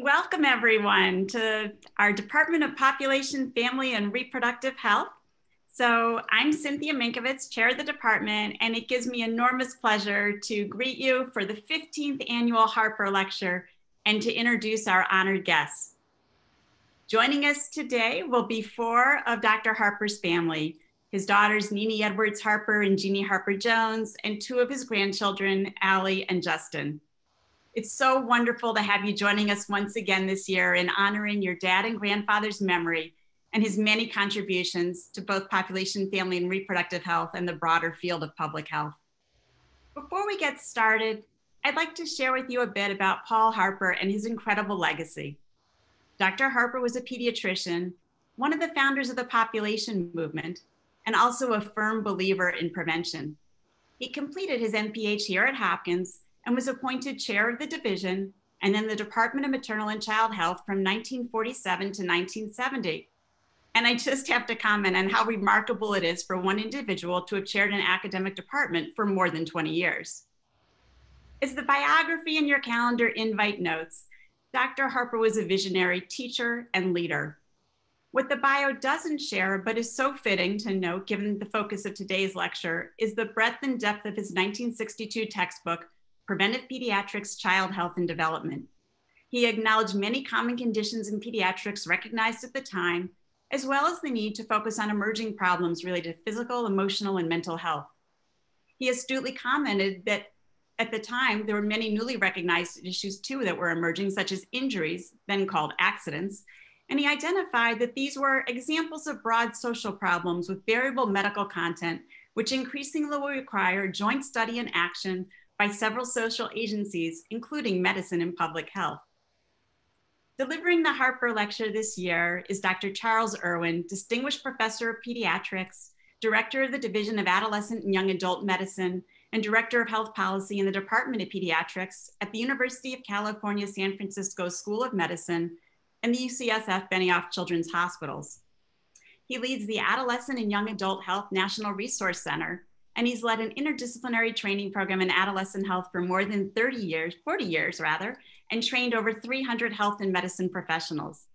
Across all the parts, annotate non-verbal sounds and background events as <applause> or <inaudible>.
Welcome everyone to our Department of Population, Family and Reproductive Health. So I'm Cynthia Minkovitz, chair of the department, and it gives me enormous pleasure to greet you for the 15th annual Harper Lecture and to introduce our honored guests. Joining us today will be four of Dr. Harper's family, his daughters, Nene Edwards Harper and Jeannie Harper Jones, and two of his grandchildren, Allie and Justin. It's so wonderful to have you joining us once again this year in honoring your dad and grandfather's memory and his many contributions to both population, family, and reproductive health and the broader field of public health. Before we get started, I'd like to share with you a bit about Paul Harper and his incredible legacy. Dr. Harper was a pediatrician, one of the founders of the population movement, and also a firm believer in prevention. He completed his MPH here at Hopkins and was appointed chair of the division and then the Department of Maternal and Child Health from 1947 to 1970. And I just have to comment on how remarkable it is for one individual to have chaired an academic department for more than 20 years. As the biography in your calendar invite notes, Dr. Harper was a visionary teacher and leader. What the bio doesn't share, but is so fitting to note given the focus of today's lecture, is the breadth and depth of his 1962 textbook, Preventive Pediatrics, Child Health and Development. He acknowledged many common conditions in pediatrics recognized at the time, as well as the need to focus on emerging problems related to physical, emotional, and mental health. He astutely commented that at the time, there were many newly recognized issues too that were emerging, such as injuries, then called accidents. And he identified that these were examples of broad social problems with variable medical content, which increasingly will require joint study and action by several social agencies, including medicine and public health. Delivering the Harper Lecture this year is Dr. Charles Irwin, Distinguished Professor of Pediatrics, Director of the Division of Adolescent and Young Adult Medicine, and Director of Health Policy in the Department of Pediatrics at the University of California, San Francisco School of Medicine and the UCSF Benioff Children's Hospitals. He leads the Adolescent and Young Adult Health National Resource Center, and he's led an interdisciplinary training program in adolescent health for more than 30 years, 40 years rather, and trained over 300 health and medicine professionals.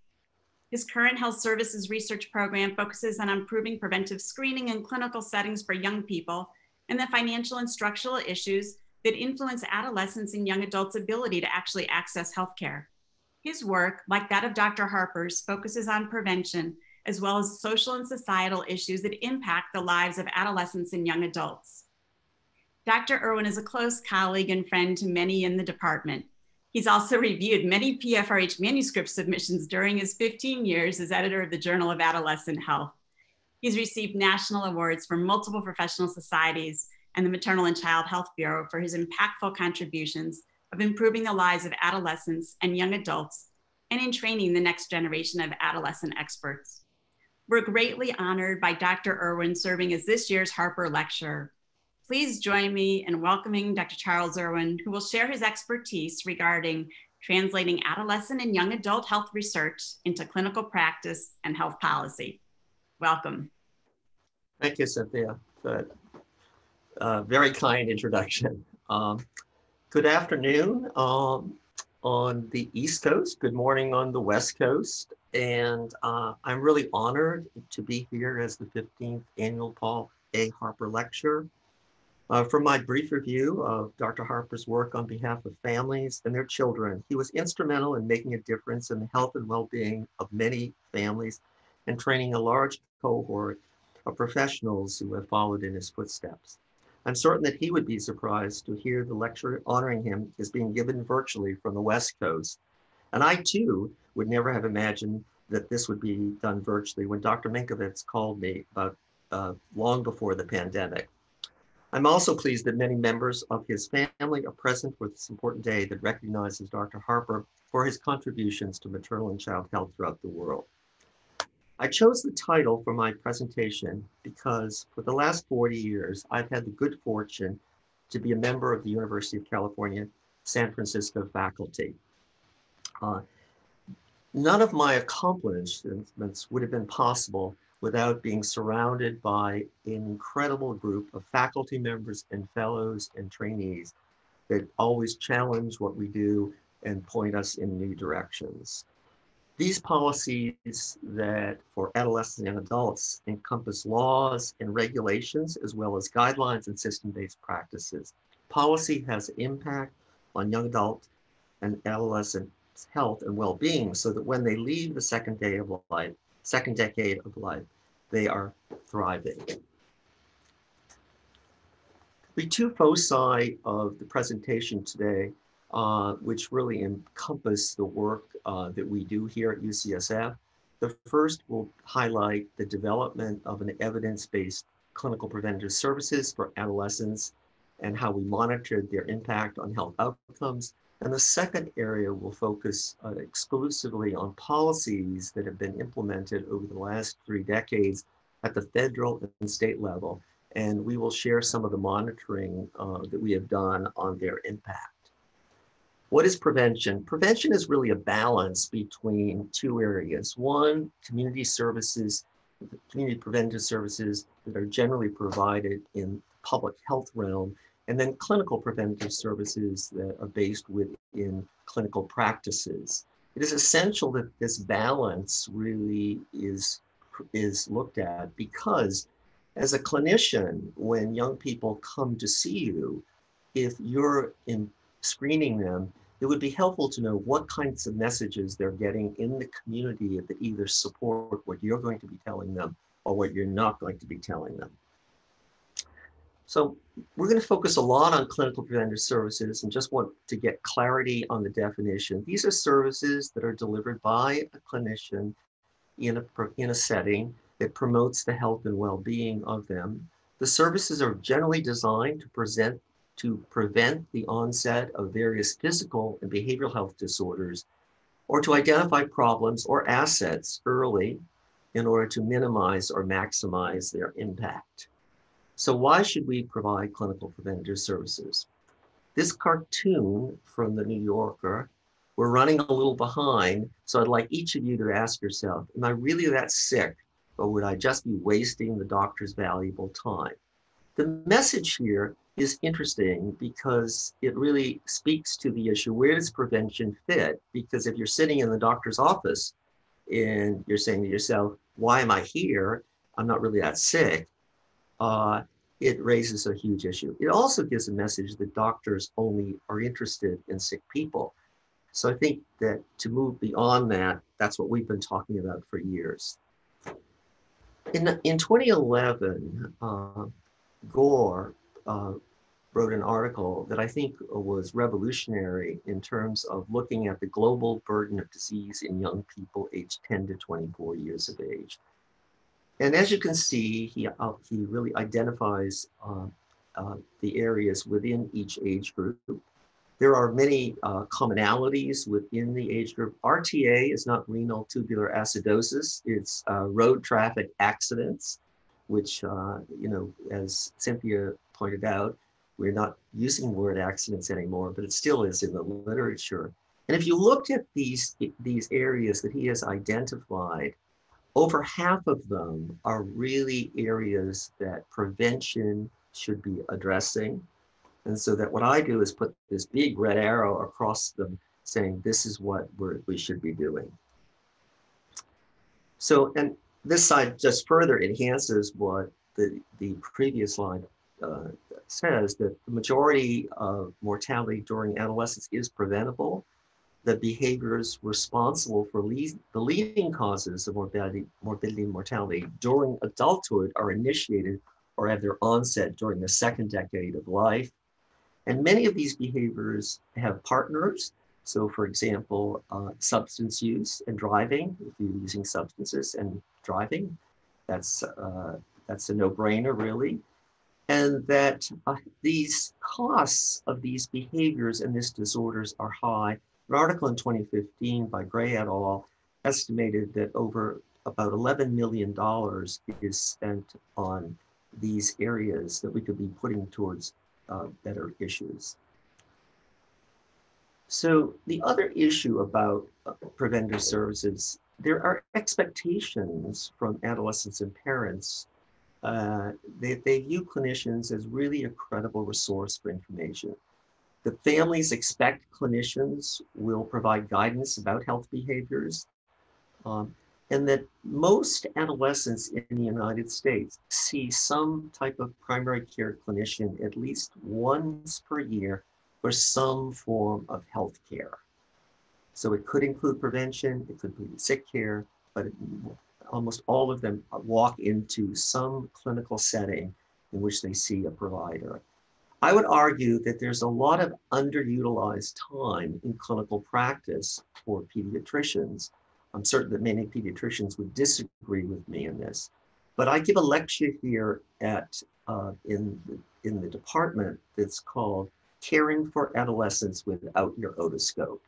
His current health services research program focuses on improving preventive screening in clinical settings for young people and the financial and structural issues that influence adolescents and young adults' ability to actually access healthcare. His work, like that of Dr. Harper's, focuses on prevention as well as social and societal issues that impact the lives of adolescents and young adults. Dr. Irwin is a close colleague and friend to many in the department. He's also reviewed many PFRH manuscript submissions during his 15 years as editor of the Journal of Adolescent Health. He's received national awards from multiple professional societies and the Maternal and Child Health Bureau for his impactful contributions of improving the lives of adolescents and young adults and in training the next generation of adolescent experts. We're greatly honored by Dr. Irwin serving as this year's Harper Lecturer. Please join me in welcoming Dr. Charles Irwin, who will share his expertise regarding translating adolescent and young adult health research into clinical practice and health policy. Welcome. Thank you, Cynthia, for a uh, very kind introduction. Um, good afternoon um, on the East Coast. Good morning on the West Coast. And uh, I'm really honored to be here as the 15th annual Paul A. Harper Lecture. Uh, from my brief review of Dr. Harper's work on behalf of families and their children, he was instrumental in making a difference in the health and well-being of many families and training a large cohort of professionals who have followed in his footsteps. I'm certain that he would be surprised to hear the lecture honoring him is being given virtually from the West Coast. And I too would never have imagined that this would be done virtually when Dr. Minkovitz called me about uh, long before the pandemic. I'm also pleased that many members of his family are present for this important day that recognizes Dr. Harper for his contributions to maternal and child health throughout the world. I chose the title for my presentation because for the last 40 years, I've had the good fortune to be a member of the University of California, San Francisco faculty. Uh, none of my accomplishments would have been possible without being surrounded by an incredible group of faculty members and fellows and trainees that always challenge what we do and point us in new directions. These policies that for adolescents and adults encompass laws and regulations, as well as guidelines and system-based practices. Policy has impact on young adult and adolescent health and well-being so that when they leave the second day of life, second decade of life, they are thriving. The two foci of the presentation today, uh, which really encompass the work uh, that we do here at UCSF. The first will highlight the development of an evidence-based clinical preventative services for adolescents and how we monitored their impact on health outcomes. And the second area will focus uh, exclusively on policies that have been implemented over the last three decades at the federal and state level and we will share some of the monitoring uh, that we have done on their impact. What is prevention? Prevention is really a balance between two areas. One, community services, community preventive services that are generally provided in public health realm, and then clinical preventive services that are based within clinical practices. It is essential that this balance really is, is looked at because as a clinician, when young people come to see you, if you're in screening them, it would be helpful to know what kinds of messages they're getting in the community that either support what you're going to be telling them or what you're not going to be telling them. So we're going to focus a lot on clinical preventive services and just want to get clarity on the definition. These are services that are delivered by a clinician in a, in a setting that promotes the health and well-being of them. The services are generally designed to present to prevent the onset of various physical and behavioral health disorders or to identify problems or assets early in order to minimize or maximize their impact. So why should we provide clinical preventative services? This cartoon from the New Yorker, we're running a little behind, so I'd like each of you to ask yourself, am I really that sick or would I just be wasting the doctor's valuable time? The message here is interesting because it really speaks to the issue where does prevention fit? Because if you're sitting in the doctor's office and you're saying to yourself, why am I here? I'm not really that sick. Uh, it raises a huge issue. It also gives a message that doctors only are interested in sick people. So I think that to move beyond that, that's what we've been talking about for years. In, in 2011, uh, Gore uh, wrote an article that I think was revolutionary in terms of looking at the global burden of disease in young people aged 10 to 24 years of age. And as you can see, he, uh, he really identifies uh, uh, the areas within each age group there are many uh, commonalities within the age group. RTA is not renal tubular acidosis, it's uh, road traffic accidents, which, uh, you know, as Cynthia pointed out, we're not using the word accidents anymore, but it still is in the literature. And if you looked at these, these areas that he has identified, over half of them are really areas that prevention should be addressing and so that what I do is put this big red arrow across them saying, this is what we're, we should be doing. So, and this side just further enhances what the, the previous slide uh, says that the majority of mortality during adolescence is preventable. The behaviors responsible for the leading causes of morbidity, morbidity and mortality during adulthood are initiated or have their onset during the second decade of life. And many of these behaviors have partners. So for example, uh, substance use and driving, if you're using substances and driving, that's, uh, that's a no-brainer really. And that uh, these costs of these behaviors and these disorders are high. An article in 2015 by Gray et al. estimated that over about $11 million is spent on these areas that we could be putting towards uh, better issues. So the other issue about uh, preventative services, there are expectations from adolescents and parents. Uh, they, they view clinicians as really a credible resource for information. The families expect clinicians will provide guidance about health behaviors. Um, and that most adolescents in the United States see some type of primary care clinician at least once per year for some form of health care. So it could include prevention, it could include sick care, but it, almost all of them walk into some clinical setting in which they see a provider. I would argue that there's a lot of underutilized time in clinical practice for pediatricians. I'm certain that many pediatricians would disagree with me in this, but I give a lecture here at uh, in the, in the department that's called "Caring for Adolescents Without Your Otoscope."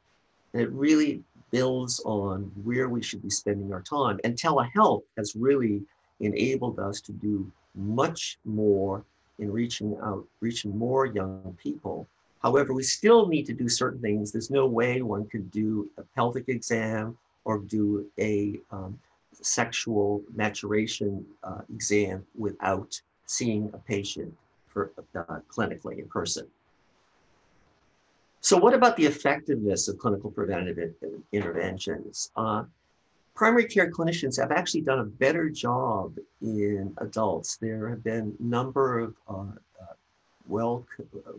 And it really builds on where we should be spending our time. And telehealth has really enabled us to do much more in reaching out, reaching more young people. However, we still need to do certain things. There's no way one could do a pelvic exam or do a um, sexual maturation uh, exam without seeing a patient for, uh, clinically in person. So what about the effectiveness of clinical preventative interventions? Uh, primary care clinicians have actually done a better job in adults. There have been a number of uh, uh, well,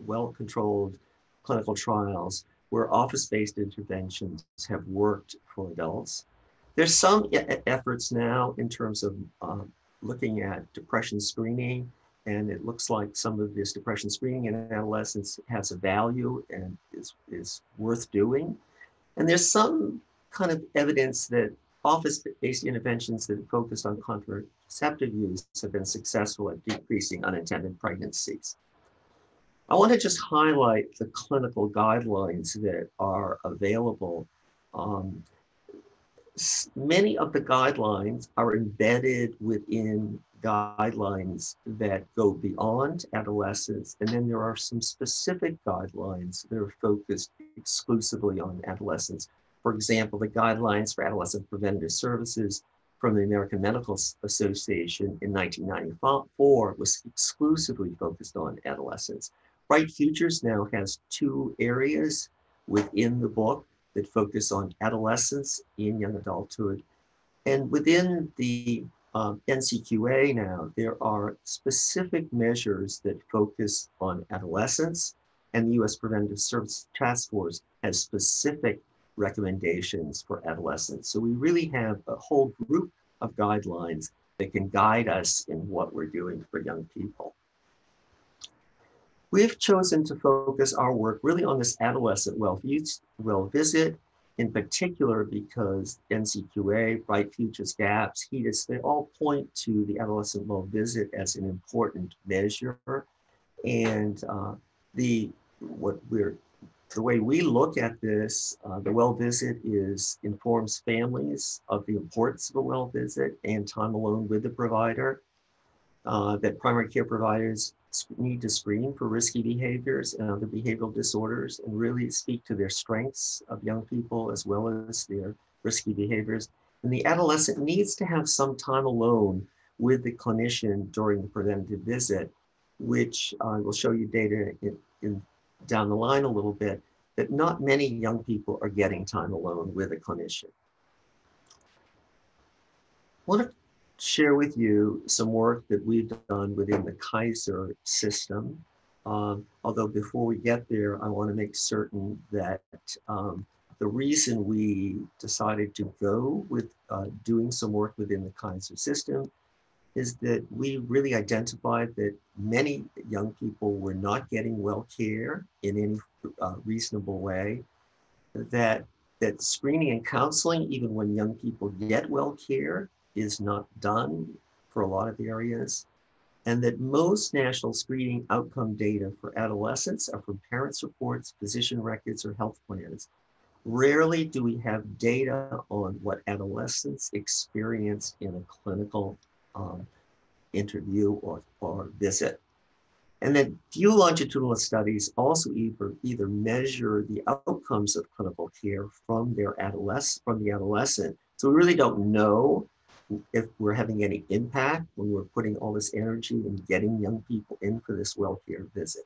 well-controlled clinical trials where office-based interventions have worked for adults. There's some e efforts now in terms of uh, looking at depression screening, and it looks like some of this depression screening in adolescents has a value and is, is worth doing. And there's some kind of evidence that office-based interventions that focus on contraceptive use have been successful at decreasing unintended pregnancies. I want to just highlight the clinical guidelines that are available. Um, many of the guidelines are embedded within guidelines that go beyond adolescence, and then there are some specific guidelines that are focused exclusively on adolescents for example, the guidelines for adolescent preventative services from the American Medical Association in 1994 was exclusively focused on adolescents. Bright Futures now has two areas within the book that focus on adolescence in young adulthood. And within the um, NCQA now, there are specific measures that focus on adolescence, and the US Preventive Service Task Force has specific recommendations for adolescents. So we really have a whole group of guidelines that can guide us in what we're doing for young people. We've chosen to focus our work really on this adolescent well, well visit, in particular because NCQA, Bright Futures GAPS, HEDIS, they all point to the adolescent well visit as an important measure. And uh, the what we're the way we look at this, uh, the well visit is informs families of the importance of a well visit and time alone with the provider. Uh, that primary care providers need to screen for risky behaviors and other behavioral disorders and really speak to their strengths of young people as well as their risky behaviors. And the adolescent needs to have some time alone with the clinician during the preventative visit, which uh, will show you data in, in down the line a little bit that not many young people are getting time alone with a clinician. I want to share with you some work that we've done within the Kaiser system. Um, although before we get there, I want to make certain that um, the reason we decided to go with uh, doing some work within the Kaiser system is that we really identified that many young people were not getting well care in any uh, reasonable way, that, that screening and counseling, even when young people get well care, is not done for a lot of areas, and that most national screening outcome data for adolescents are from parents' reports, physician records, or health plans. Rarely do we have data on what adolescents experience in a clinical um, interview or, or visit. And then few longitudinal studies also either, either measure the outcomes of clinical care from their adolescent, from the adolescent. So we really don't know if we're having any impact when we're putting all this energy in getting young people in for this well care visit.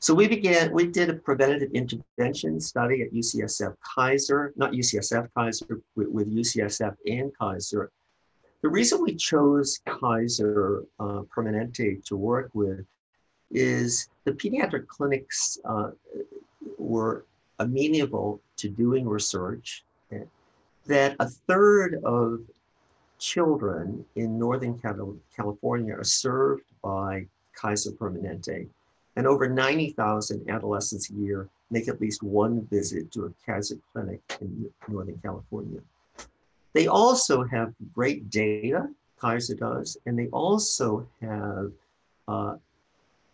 So we began, we did a preventative intervention study at UCSF Kaiser, not UCSF Kaiser, with, with UCSF and Kaiser. The reason we chose Kaiser uh, Permanente to work with is the pediatric clinics uh, were amenable to doing research that a third of children in Northern California are served by Kaiser Permanente, and over 90,000 adolescents a year make at least one visit to a Kaiser clinic in Northern California. They also have great data, Kaiser does, and they also have uh,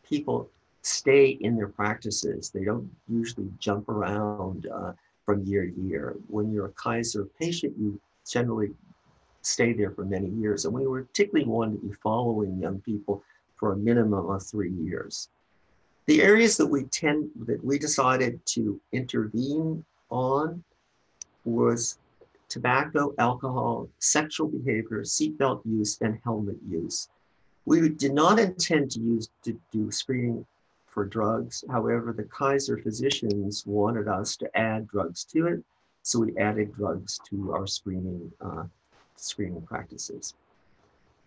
people stay in their practices. They don't usually jump around uh, from year to year. When you're a Kaiser patient, you generally stay there for many years. And we were particularly wanting to be following young people for a minimum of three years. The areas that we tend that we decided to intervene on was tobacco, alcohol, sexual behavior, seatbelt use, and helmet use. We did not intend to use to do screening for drugs. However, the Kaiser physicians wanted us to add drugs to it, so we added drugs to our screening uh, screening practices.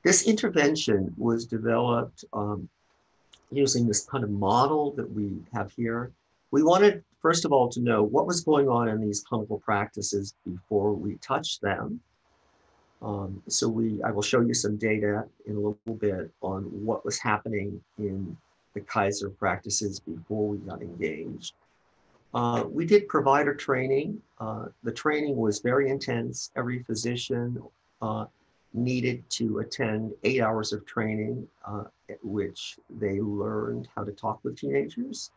This intervention was developed um, using this kind of model that we have here. We wanted, first of all, to know what was going on in these clinical practices before we touched them. Um, so we, I will show you some data in a little bit on what was happening in the Kaiser practices before we got engaged. Uh, we did provider training. Uh, the training was very intense. Every physician uh, needed to attend eight hours of training, uh, at which they learned how to talk with teenagers.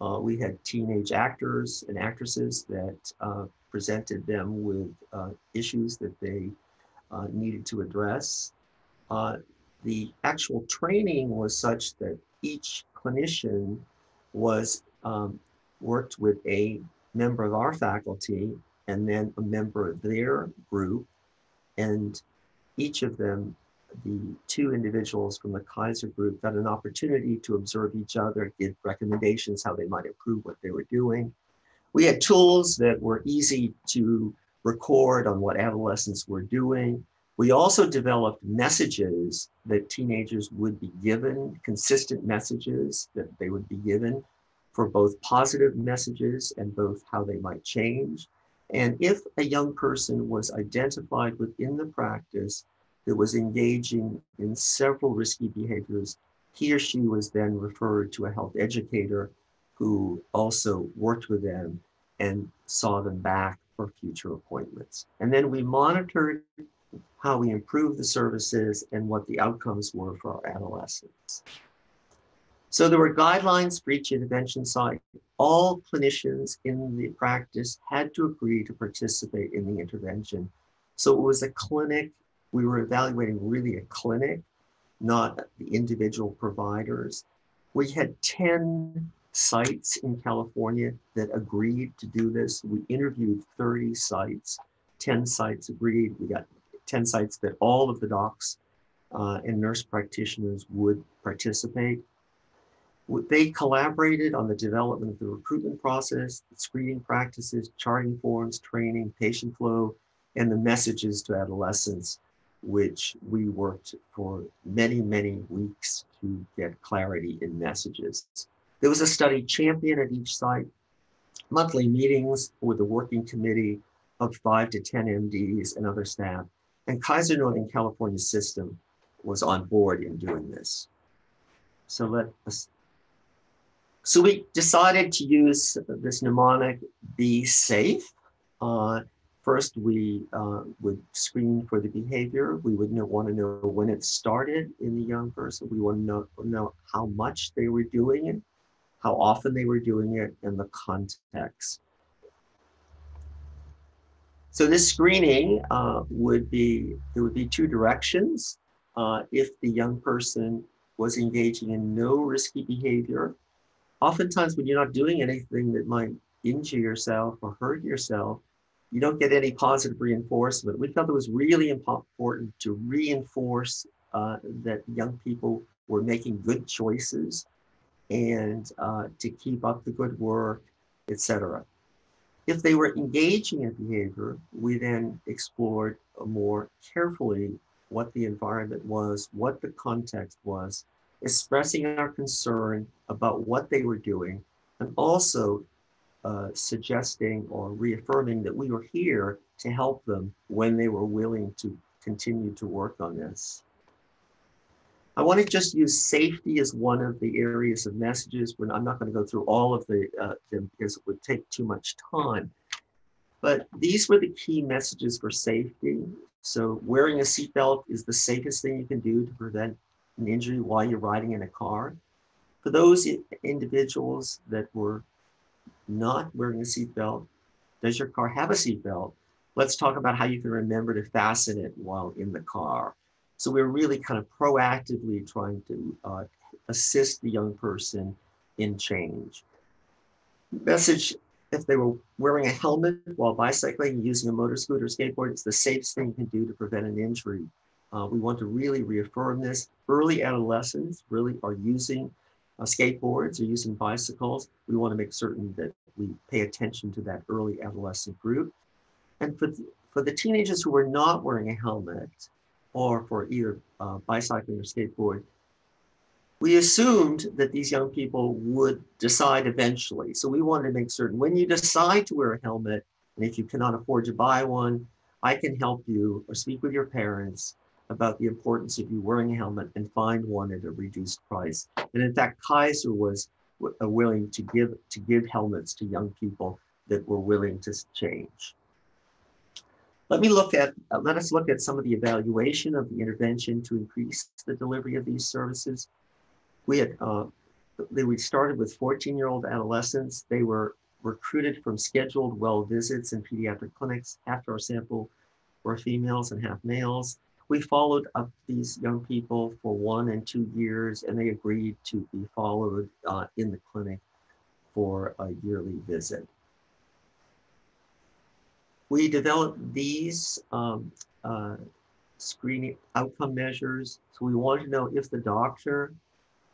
Uh, we had teenage actors and actresses that uh, presented them with issues that they needed to address. the actual training was such that each clinician was um, worked with a member of our faculty and then a member of their group. And each of them, the two individuals from the Kaiser group, got an opportunity to observe each other, give recommendations how they might improve what they were doing. We had tools that were easy to record on what adolescents were doing. We also developed messages that teenagers would be given, consistent messages that they would be given for both positive messages and both how they might change. And if a young person was identified within the practice that was engaging in several risky behaviors, he or she was then referred to a health educator who also worked with them and saw them back for future appointments. And then we monitored how we improved the services, and what the outcomes were for our adolescents. So there were guidelines for each intervention site. All clinicians in the practice had to agree to participate in the intervention. So it was a clinic. We were evaluating really a clinic, not the individual providers. We had 10 sites in California that agreed to do this. We interviewed 30 sites. 10 sites agreed. We got 10 sites that all of the docs uh, and nurse practitioners would participate. They collaborated on the development of the recruitment process, the screening practices, charting forms, training, patient flow, and the messages to adolescents, which we worked for many, many weeks to get clarity in messages. There was a study champion at each site, monthly meetings with the working committee of five to 10 MDs and other staff and Kaiser Northern California system was on board in doing this. So let us, so we decided to use this mnemonic, be safe. Uh, first, we uh, would screen for the behavior. We would know, want to know when it started in the young person. We want to know, know how much they were doing it, how often they were doing it, and the context. So this screening uh, would be, there would be two directions. Uh, if the young person was engaging in no risky behavior, oftentimes when you're not doing anything that might injure yourself or hurt yourself, you don't get any positive reinforcement. We felt it was really important to reinforce uh, that young people were making good choices and uh, to keep up the good work, etc. If they were engaging in behavior, we then explored more carefully what the environment was, what the context was, expressing our concern about what they were doing, and also uh, suggesting or reaffirming that we were here to help them when they were willing to continue to work on this. I want to just use safety as one of the areas of messages. When I'm not going to go through all of the, uh, them because it would take too much time. But these were the key messages for safety. So wearing a seatbelt is the safest thing you can do to prevent an injury while you're riding in a car. For those individuals that were not wearing a seatbelt, does your car have a seatbelt? Let's talk about how you can remember to fasten it while in the car. So we're really kind of proactively trying to uh, assist the young person in change. Message if they were wearing a helmet while bicycling, using a motor scooter, skateboard, it's the safest thing you can do to prevent an injury. Uh, we want to really reaffirm this. Early adolescents really are using uh, skateboards or using bicycles. We want to make certain that we pay attention to that early adolescent group. And for, th for the teenagers who are not wearing a helmet or for either uh, bicycling or skateboard, we assumed that these young people would decide eventually. So we wanted to make certain when you decide to wear a helmet, and if you cannot afford to buy one, I can help you or speak with your parents about the importance of you wearing a helmet and find one at a reduced price. And in fact, Kaiser was uh, willing to give to give helmets to young people that were willing to change. Let me look at, uh, let us look at some of the evaluation of the intervention to increase the delivery of these services. We had, uh, we started with 14 year old adolescents. They were recruited from scheduled well visits in pediatric clinics. Half our sample were females and half males we followed up these young people for one and two years, and they agreed to be followed uh, in the clinic for a yearly visit. We developed these um, uh, screening outcome measures. So we wanted to know if the doctor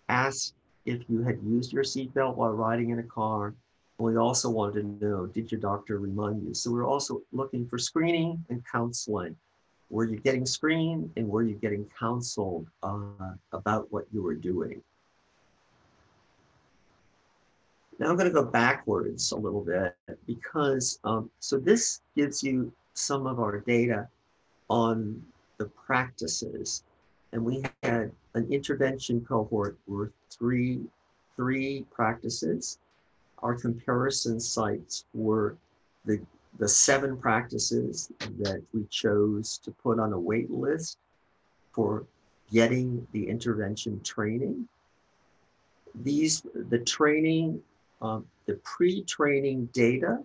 asked if you had used your seatbelt while riding in a car. We also wanted to know, did your doctor remind you? So we're also looking for screening and counseling were you getting screened and were you getting counseled uh, about what you were doing? Now I'm going to go backwards a little bit because, um, so this gives you some of our data on the practices. And we had an intervention cohort with three, three practices. Our comparison sites were the the seven practices that we chose to put on a wait list for getting the intervention training. These, the training, um, the pre-training data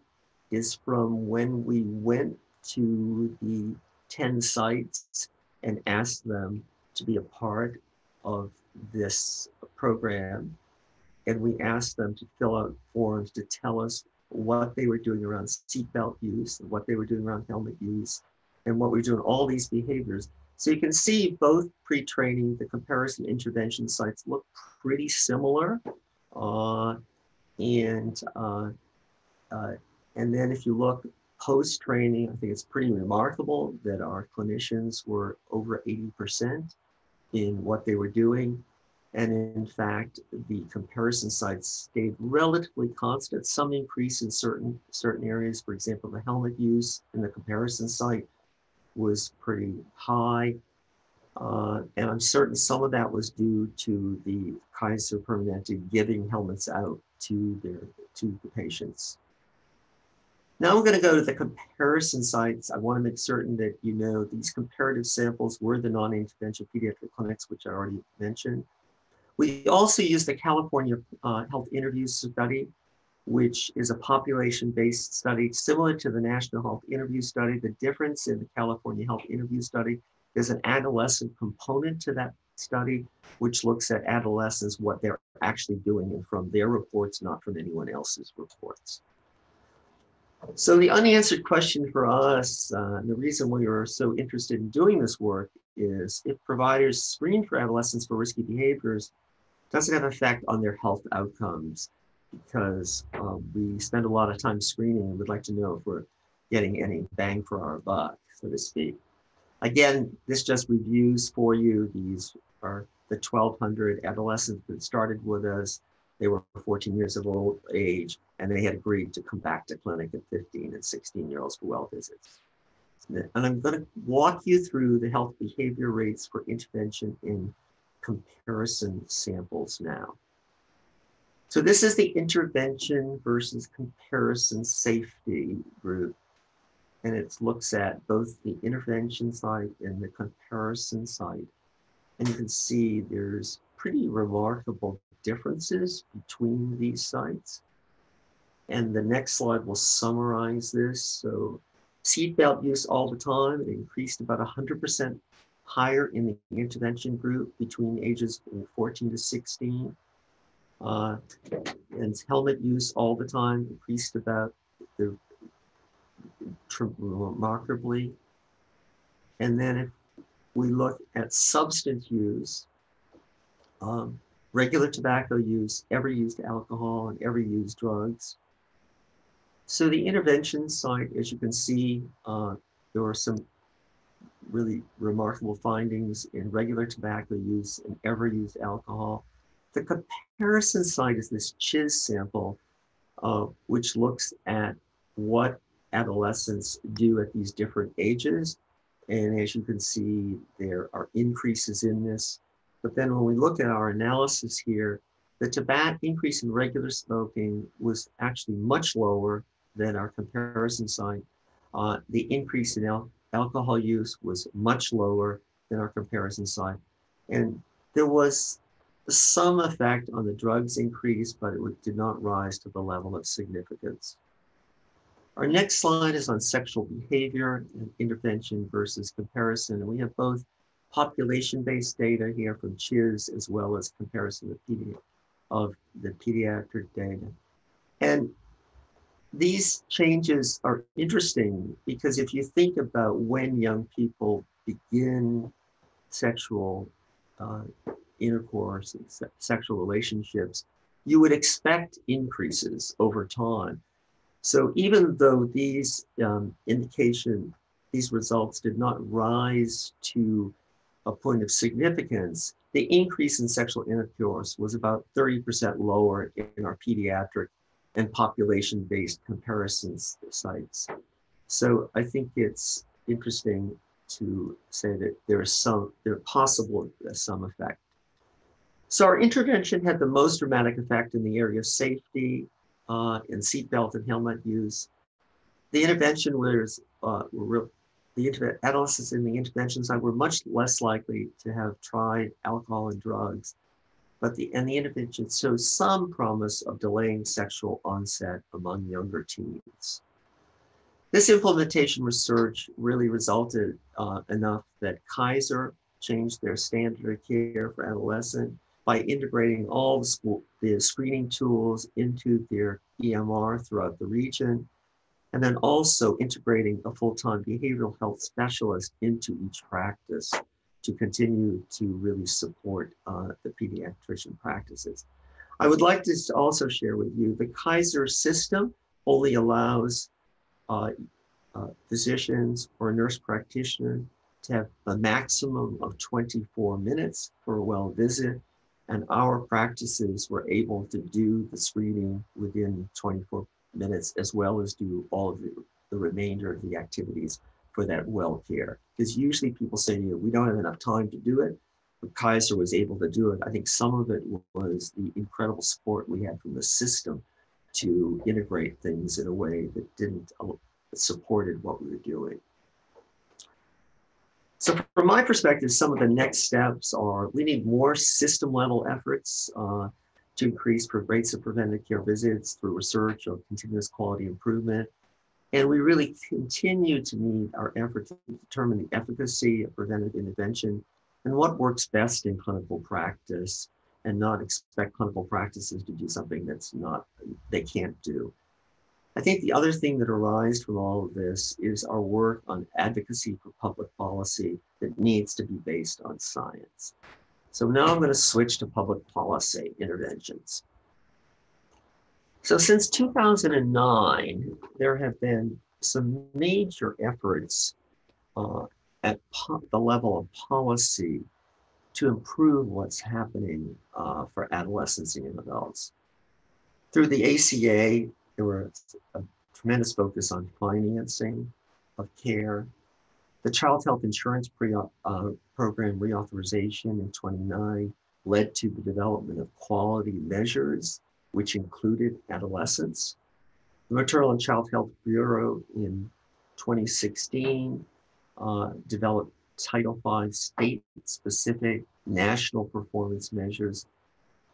is from when we went to the 10 sites and asked them to be a part of this program. And we asked them to fill out forms to tell us what they were doing around seatbelt use, what they were doing around helmet use, and what we are doing, all these behaviors. So you can see both pre-training, the comparison intervention sites look pretty similar. Uh, and, uh, uh, and then if you look post-training, I think it's pretty remarkable that our clinicians were over 80% in what they were doing. And in fact, the comparison sites stayed relatively constant, some increase in certain, certain areas. For example, the helmet use in the comparison site was pretty high. Uh, and I'm certain some of that was due to the Kaiser Permanente giving helmets out to their to the patients. Now we're going to go to the comparison sites. I want to make certain that you know these comparative samples were the non-intervention pediatric clinics, which I already mentioned. We also use the California uh, Health Interview Study, which is a population-based study similar to the National Health Interview Study. The difference in the California Health Interview Study is an adolescent component to that study, which looks at adolescents, what they're actually doing and from their reports, not from anyone else's reports. So the unanswered question for us, uh, and the reason we were so interested in doing this work is if providers screen for adolescents for risky behaviors, does it have effect on their health outcomes because um, we spend a lot of time screening and would like to know if we're getting any bang for our buck, so to speak. Again, this just reviews for you. These are the 1,200 adolescents that started with us. They were 14 years of old age, and they had agreed to come back to clinic at 15 and 16 year olds for well visits. And I'm going to walk you through the health behavior rates for intervention in comparison samples now. So this is the intervention versus comparison safety group. And it looks at both the intervention site and the comparison site. And you can see there's pretty remarkable differences between these sites. And the next slide will summarize this. So seatbelt use all the time, it increased about 100% higher in the intervention group between ages 14 to 16. Uh, and helmet use all the time increased about the remarkably. And then if we look at substance use, um, regular tobacco use, ever used alcohol, and ever used drugs. So the intervention site, as you can see, uh, there are some really remarkable findings in regular tobacco use and ever used alcohol. The comparison site is this CHIS sample, uh, which looks at what adolescents do at these different ages. And as you can see, there are increases in this. But then when we look at our analysis here, the tobacco increase in regular smoking was actually much lower than our comparison site. Uh, the increase in al alcohol use was much lower than our comparison site. And there was some effect on the drugs increase, but it did not rise to the level of significance. Our next slide is on sexual behavior and intervention versus comparison. And we have both population-based data here from CHIS as well as comparison of the pediatric data. And these changes are interesting because if you think about when young people begin sexual uh, intercourse and se sexual relationships, you would expect increases over time. So even though these um, indication, these results did not rise to a point of significance, the increase in sexual intercourse was about 30% lower in our pediatric and population-based comparisons sites. So I think it's interesting to say that there is some, there possible uh, some effect. So our intervention had the most dramatic effect in the area of safety uh, and seatbelt and helmet use. The intervention was uh, the adolescents in the intervention side were much less likely to have tried alcohol and drugs but the and the intervention shows some promise of delaying sexual onset among younger teens. This implementation research really resulted uh, enough that Kaiser changed their standard of care for adolescent by integrating all the, school, the screening tools into their EMR throughout the region, and then also integrating a full-time behavioral health specialist into each practice to continue to really support uh, the pediatrician practices. I would like to also share with you the Kaiser system only allows uh, uh, physicians or nurse practitioner to have a maximum of 24 minutes for a well visit. And our practices were able to do the screening within 24 minutes as well as do all of the, the remainder of the activities for that well care. Because usually people say, you we don't have enough time to do it. But Kaiser was able to do it. I think some of it was the incredible support we had from the system to integrate things in a way that didn't uh, supported what we were doing. So from my perspective, some of the next steps are we need more system level efforts uh, to increase rates of preventive care visits through research on continuous quality improvement. And we really continue to need our effort to determine the efficacy of preventive intervention and what works best in clinical practice and not expect clinical practices to do something that's not, they can't do. I think the other thing that arises from all of this is our work on advocacy for public policy that needs to be based on science. So now I'm going to switch to public policy interventions. So since 2009, there have been some major efforts uh, at the level of policy to improve what's happening uh, for adolescents and young adults. Through the ACA, there was a tremendous focus on financing of care. The Child Health Insurance pre, uh, Program reauthorization in 29 led to the development of quality measures, which included adolescents. The Maternal and Child Health Bureau in 2016 uh, developed Title V state specific national performance measures,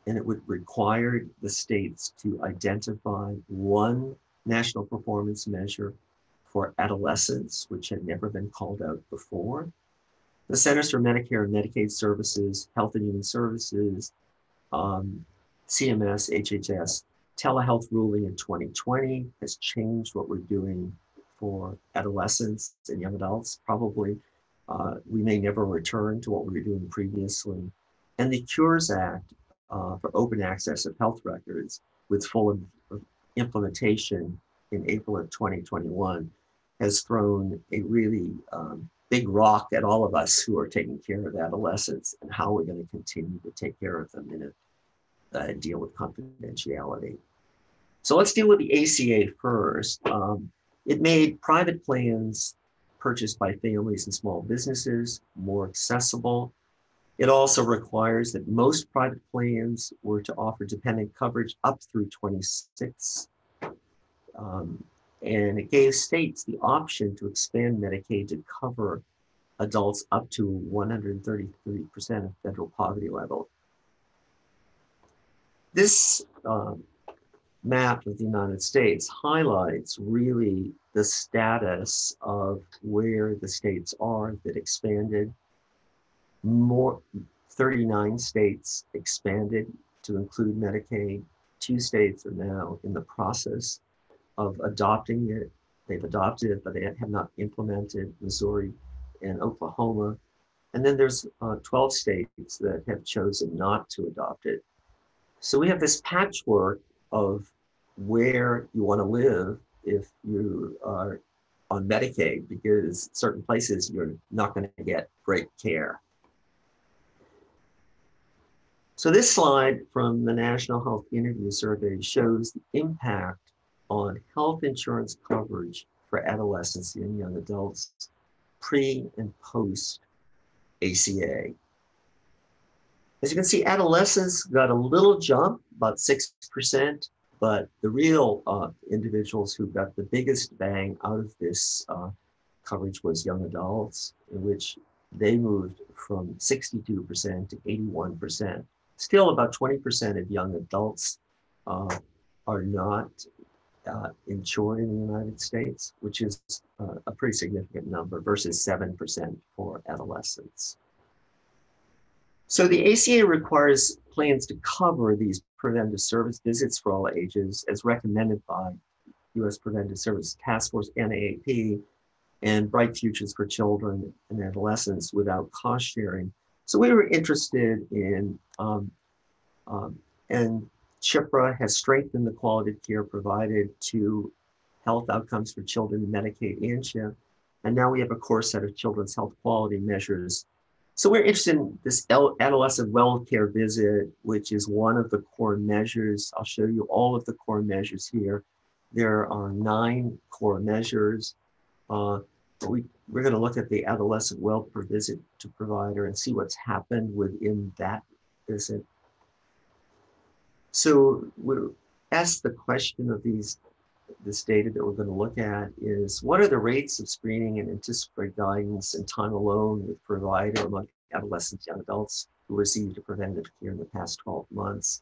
and it would require the states to identify one national performance measure for adolescents, which had never been called out before. The Centers for Medicare and Medicaid Services, Health and Human Services, um, CMS, HHS, telehealth ruling in 2020 has changed what we're doing for adolescents and young adults. Probably uh, we may never return to what we were doing previously. And the Cures Act uh, for open access of health records with full implementation in April of 2021 has thrown a really um, big rock at all of us who are taking care of adolescents and how we're going to continue to take care of them in a uh, deal with confidentiality. So let's deal with the ACA first. Um, it made private plans purchased by families and small businesses more accessible. It also requires that most private plans were to offer dependent coverage up through 26. Um, and it gave states the option to expand Medicaid to cover adults up to 133% of federal poverty level. This um, map of the United States highlights really the status of where the states are that expanded. More 39 states expanded to include Medicaid. Two states are now in the process of adopting it. They've adopted it, but they have not implemented Missouri and Oklahoma. And then there's uh, 12 states that have chosen not to adopt it. So we have this patchwork of where you want to live if you are on Medicaid because certain places you're not going to get great care. So this slide from the National Health Interview Survey shows the impact on health insurance coverage for adolescents and young adults pre and post ACA. As you can see, adolescents got a little jump, about 6%, but the real uh, individuals who got the biggest bang out of this uh, coverage was young adults, in which they moved from 62% to 81%. Still, about 20% of young adults uh, are not uh, insured in the United States, which is uh, a pretty significant number versus 7% for adolescents. So the ACA requires plans to cover these preventive service visits for all ages as recommended by U.S. Preventive Service Task Force, NAAP, and Bright Futures for Children and Adolescents without cost sharing. So we were interested in, um, um, and CHIPRA has strengthened the quality of care provided to health outcomes for children in Medicaid and CHIP. And now we have a core set of children's health quality measures so we're interested in this adolescent well care visit, which is one of the core measures. I'll show you all of the core measures here. There are nine core measures. Uh, we, we're going to look at the adolescent well per visit to provider and see what's happened within that visit. So we ask the question of these this data that we're going to look at is what are the rates of screening and anticipated guidance and time alone with provider among adolescents, young adults who received a preventative care in the past 12 months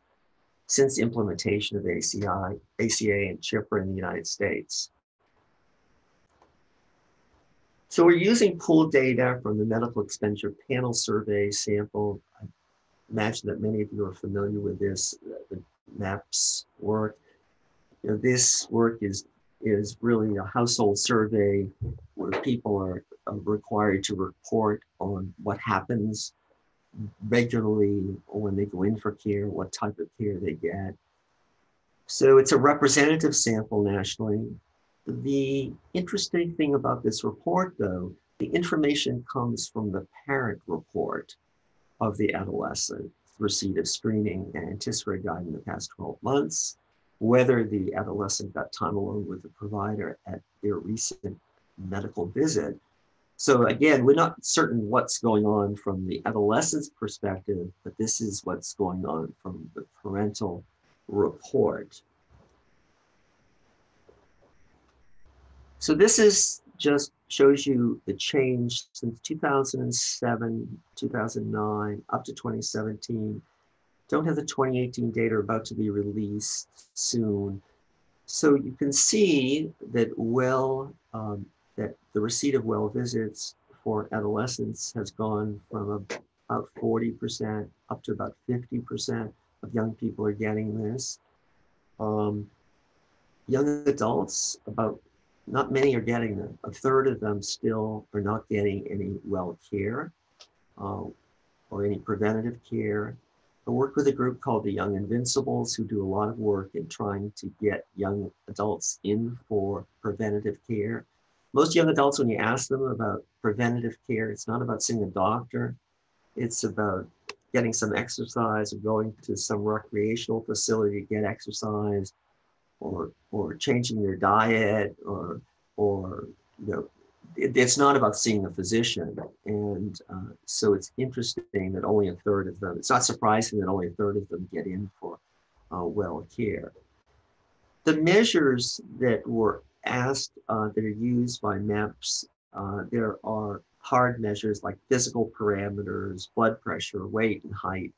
since implementation of ACI, ACA and CHIPRA in the United States. So we're using pooled data from the medical expenditure panel survey sample. Imagine that many of you are familiar with this, uh, the MEPS work you know, this work is is really a household survey where people are, are required to report on what happens regularly when they go in for care, what type of care they get. So it's a representative sample nationally. The interesting thing about this report, though, the information comes from the parent report of the adolescent receipt of screening and anticipated guide in the past 12 months, whether the adolescent got time alone with the provider at their recent medical visit. So again, we're not certain what's going on from the adolescent's perspective, but this is what's going on from the parental report. So this is just shows you the change since 2007, 2009, up to 2017. Don't have the 2018 data about to be released soon. So you can see that well, um, that the receipt of well visits for adolescents has gone from about 40% up to about 50% of young people are getting this. Um, young adults, about not many are getting them. A third of them still are not getting any well care uh, or any preventative care. I work with a group called the Young Invincibles who do a lot of work in trying to get young adults in for preventative care. Most young adults, when you ask them about preventative care, it's not about seeing a doctor. It's about getting some exercise or going to some recreational facility to get exercise or or changing their diet or or you know it, it's not about seeing a physician. And uh, so it's interesting that only a third of them it's not surprising that only a third of them get in for uh, well care. The measures that were asked uh, that are used by MEPS uh, there are hard measures like physical parameters blood pressure weight and height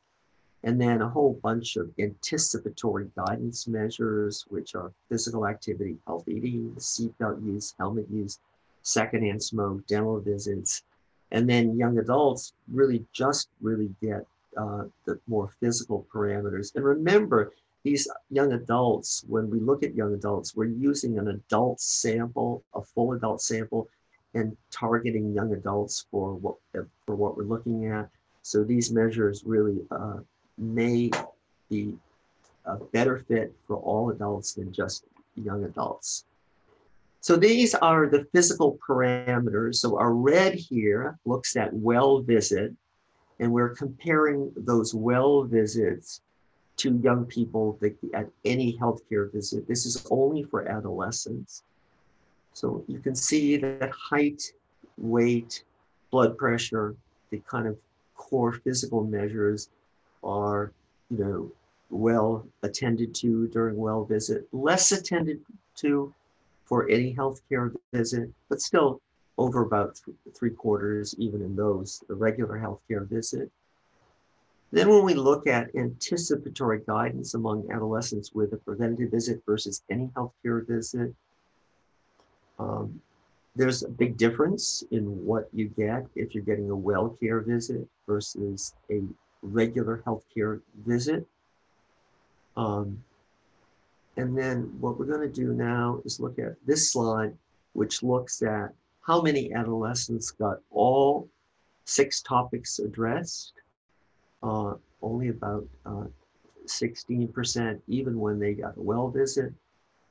and then a whole bunch of anticipatory guidance measures, which are physical activity, health eating, seatbelt use, helmet use, secondhand smoke, dental visits. And then young adults really just really get uh, the more physical parameters. And remember, these young adults, when we look at young adults, we're using an adult sample, a full adult sample, and targeting young adults for what for what we're looking at. So these measures really uh, may be a better fit for all adults than just young adults. So these are the physical parameters. So our red here looks at well visit, and we're comparing those well visits to young people that, at any healthcare visit. This is only for adolescents. So you can see that height, weight, blood pressure, the kind of core physical measures are, you know, well attended to during well visit, less attended to for any healthcare visit, but still over about th three quarters, even in those, the regular healthcare visit. Then when we look at anticipatory guidance among adolescents with a preventative visit versus any healthcare visit, um, there's a big difference in what you get if you're getting a well care visit versus a regular healthcare visit. Um, and then what we're going to do now is look at this slide, which looks at how many adolescents got all six topics addressed. Uh, only about uh, 16%, even when they got a well visit,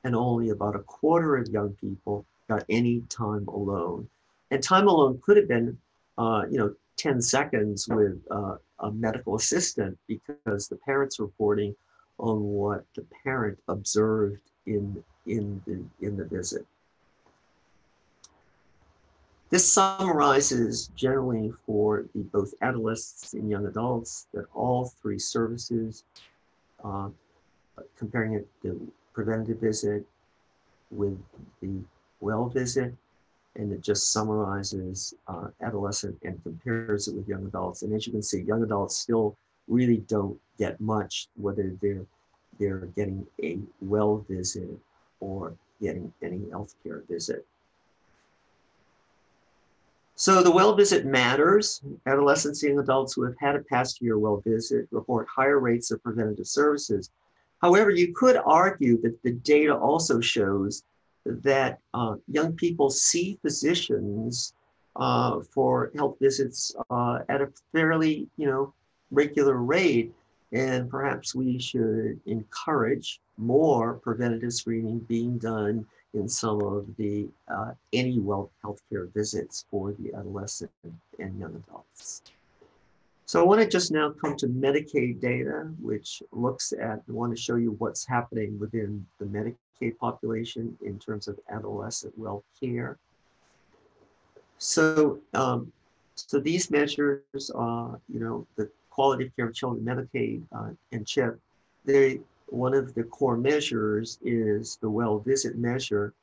and only about a quarter of young people got any time alone. And time alone could have been, uh, you know, 10 seconds with uh, a medical assistant because the parent's reporting on what the parent observed in, in, the, in the visit. This summarizes generally for the, both adolescents and young adults that all three services, uh, comparing it the preventative visit with the well visit, and it just summarizes uh, adolescent and compares it with young adults. And as you can see, young adults still really don't get much, whether they're they're getting a well visit or getting any healthcare visit. So the well visit matters. Adolescents and adults who have had a past year well visit report higher rates of preventative services. However, you could argue that the data also shows that uh, young people see physicians uh, for health visits uh, at a fairly, you know, regular rate. And perhaps we should encourage more preventative screening being done in some of the uh, any well healthcare visits for the adolescent and young adults. So I want to just now come to Medicaid data, which looks at, I want to show you what's happening within the Medicaid population in terms of adolescent well care. So, um, so these measures, are, you know, the quality of care of children, Medicaid uh, and CHIP, they, one of the core measures is the well visit measure.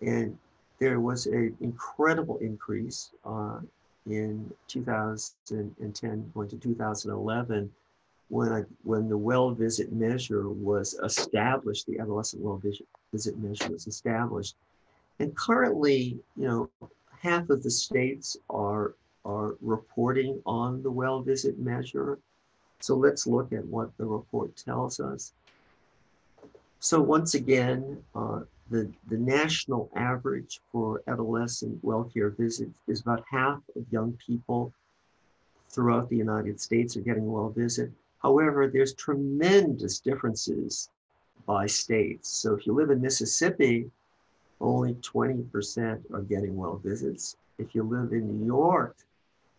And there was an incredible increase uh, in 2010 going to 2011 when I, when the well visit measure was established, the adolescent well visit, measure was established. And currently, you know, half of the states are, are reporting on the well visit measure. So let's look at what the report tells us. So once again, uh, the, the national average for adolescent well care visits is about half of young people throughout the United States are getting well visit. However, there's tremendous differences by states. So if you live in Mississippi, only 20% are getting well visits. If you live in New York,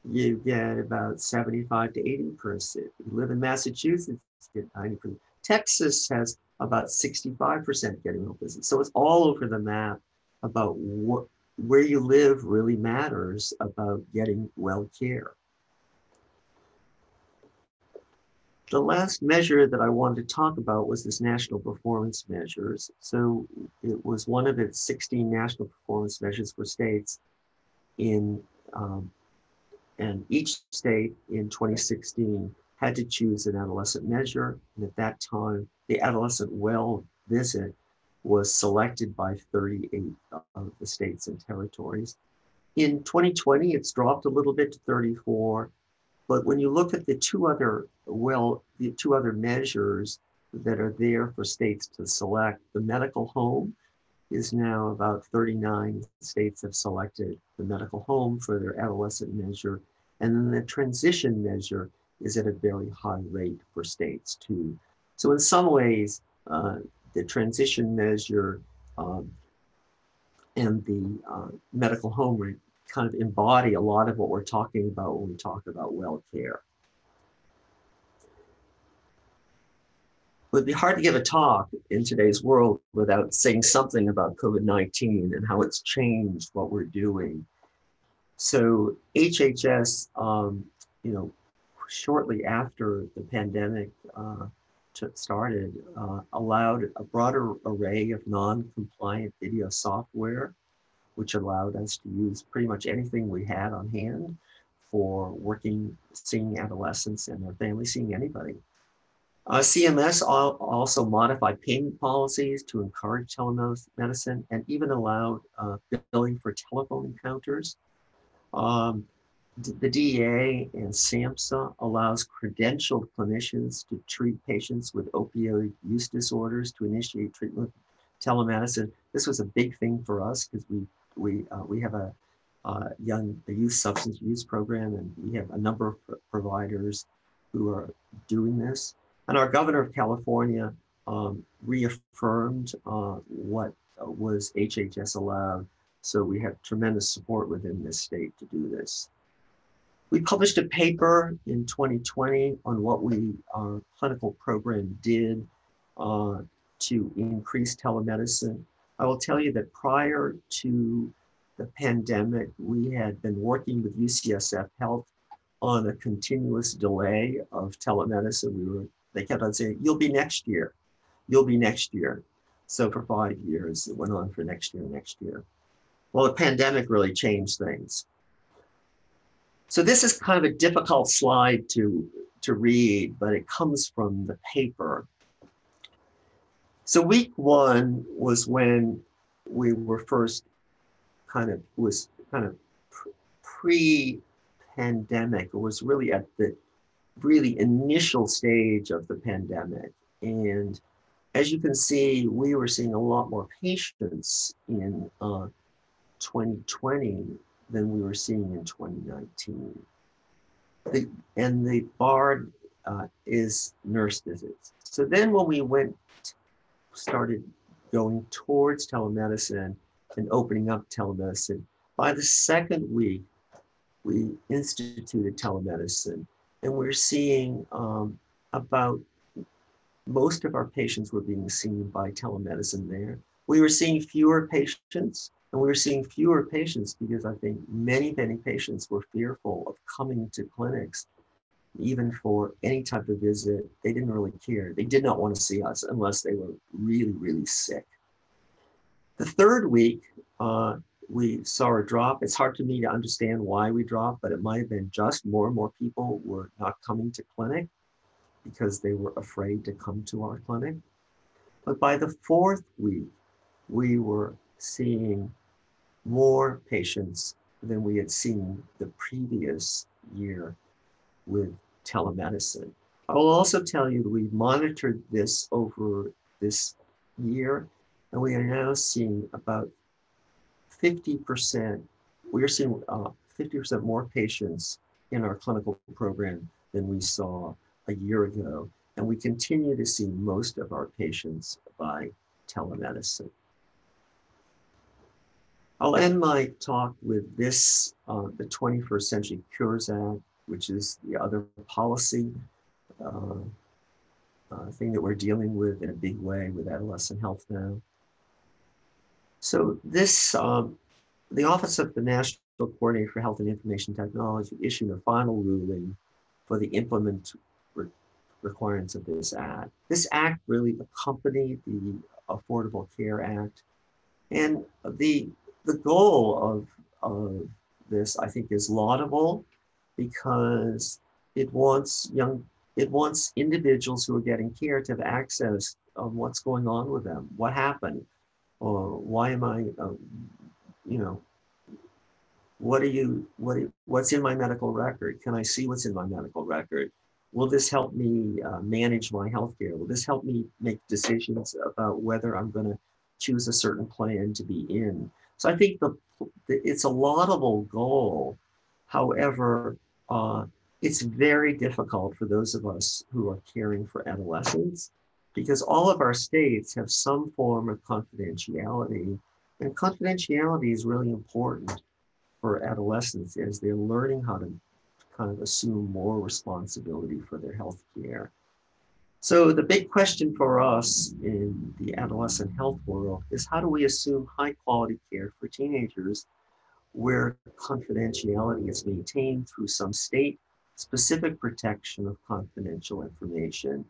you get about 75 to 80%. If you live in Massachusetts, you get 90%. Texas has about 65% getting visits. So it's all over the map about what where you live really matters about getting well care. The last measure that I wanted to talk about was this national performance measures. So it was one of its 16 national performance measures for states in, um, and each state in 2016 had to choose an adolescent measure. And at that time, the adolescent well visit was selected by 38 of the states and territories. In 2020, it's dropped a little bit to 34. But when you look at the two other well, the two other measures that are there for states to select, the medical home is now about 39 states have selected the medical home for their adolescent measure. And then the transition measure is at a very high rate for states too. So in some ways, uh, the transition measure um, and the uh, medical home kind of embody a lot of what we're talking about when we talk about well care. It would be hard to give a talk in today's world without saying something about COVID-19 and how it's changed what we're doing. So HHS, um, you know, shortly after the pandemic uh, started, uh, allowed a broader array of non-compliant video software, which allowed us to use pretty much anything we had on hand for working, seeing adolescents and their families, seeing anybody. Uh, CMS also modified payment policies to encourage telemedicine and even allowed uh, billing for telephone encounters. Um, the DEA and SAMHSA allows credentialed clinicians to treat patients with opioid use disorders to initiate treatment telemedicine. This was a big thing for us because we we uh, we have a uh, young a youth substance use program and we have a number of providers who are doing this. And our governor of California um, reaffirmed uh, what was HHS allowed. So we have tremendous support within this state to do this. We published a paper in 2020 on what we, our clinical program did uh, to increase telemedicine. I will tell you that prior to the pandemic, we had been working with UCSF Health on a continuous delay of telemedicine. We were, they kept on saying, you'll be next year, you'll be next year. So for five years, it went on for next year, next year. Well, the pandemic really changed things. So this is kind of a difficult slide to, to read, but it comes from the paper. So week one was when we were first kind of, was kind of pre-pandemic. It was really at the really initial stage of the pandemic. And as you can see, we were seeing a lot more patients in uh, 2020 than we were seeing in 2019. The, and the bar uh, is nurse visits. So then when we went, started going towards telemedicine and opening up telemedicine, by the second week, we instituted telemedicine and we're seeing um, about most of our patients were being seen by telemedicine there. We were seeing fewer patients and we were seeing fewer patients because I think many, many patients were fearful of coming to clinics, even for any type of visit. They didn't really care. They did not want to see us unless they were really, really sick. The third week, uh, we saw a drop. It's hard for me to understand why we dropped, but it might have been just more and more people were not coming to clinic because they were afraid to come to our clinic. But by the fourth week, we were seeing more patients than we had seen the previous year with telemedicine. I will also tell you that we monitored this over this year, and we are now seeing about 50%, we are seeing uh, 50% more patients in our clinical program than we saw a year ago. And we continue to see most of our patients by telemedicine. I'll end my talk with this, uh, the 21st Century Cures Act, which is the other policy uh, uh, thing that we're dealing with in a big way with adolescent health now. So this, um, the Office of the National Coordinator for Health and Information Technology issued a final ruling for the implement re requirements of this act. This act really accompanied the Affordable Care Act. And the, the goal of, of this, I think, is laudable because it wants young, it wants individuals who are getting care to have access of what's going on with them, what happened, or why am I, uh, you know, what are you, what, what's in my medical record? Can I see what's in my medical record? Will this help me uh, manage my healthcare? Will this help me make decisions about whether I'm going to choose a certain plan to be in? So I think the, it's a laudable goal. However, uh, it's very difficult for those of us who are caring for adolescents because all of our states have some form of confidentiality. And confidentiality is really important for adolescents as they're learning how to kind of assume more responsibility for their health care. So the big question for us in the adolescent health world is how do we assume high quality care for teenagers where confidentiality is maintained through some state specific protection of confidential information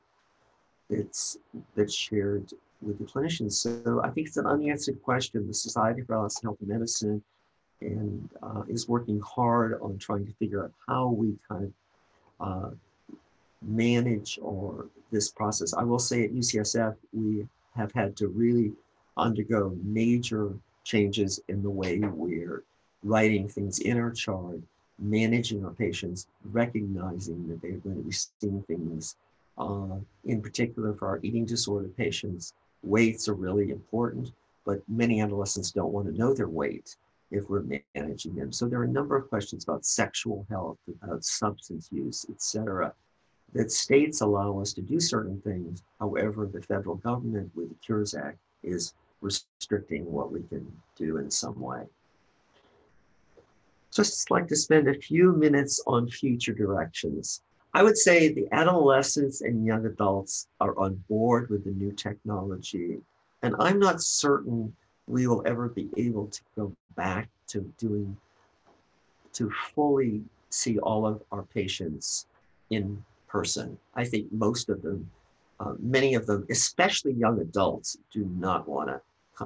that's that's shared with the clinicians. So I think it's an unanswered question. The Society for Adolescent Health and Medicine and uh, is working hard on trying to figure out how we kind of uh, manage or this process. I will say at UCSF we have had to really undergo major changes in the way we're writing things in our chart, managing our patients, recognizing that they're going to be seeing things uh, in particular, for our eating disorder patients, weights are really important, but many adolescents don't want to know their weight if we're managing them. So there are a number of questions about sexual health, about substance use, etc., that states allow us to do certain things. However, the federal government with the Cures Act is restricting what we can do in some way. Just like to spend a few minutes on future directions. I would say the adolescents and young adults are on board with the new technology. And I'm not certain we will ever be able to go back to doing, to fully see all of our patients in person. I think most of them, uh, many of them, especially young adults, do not want to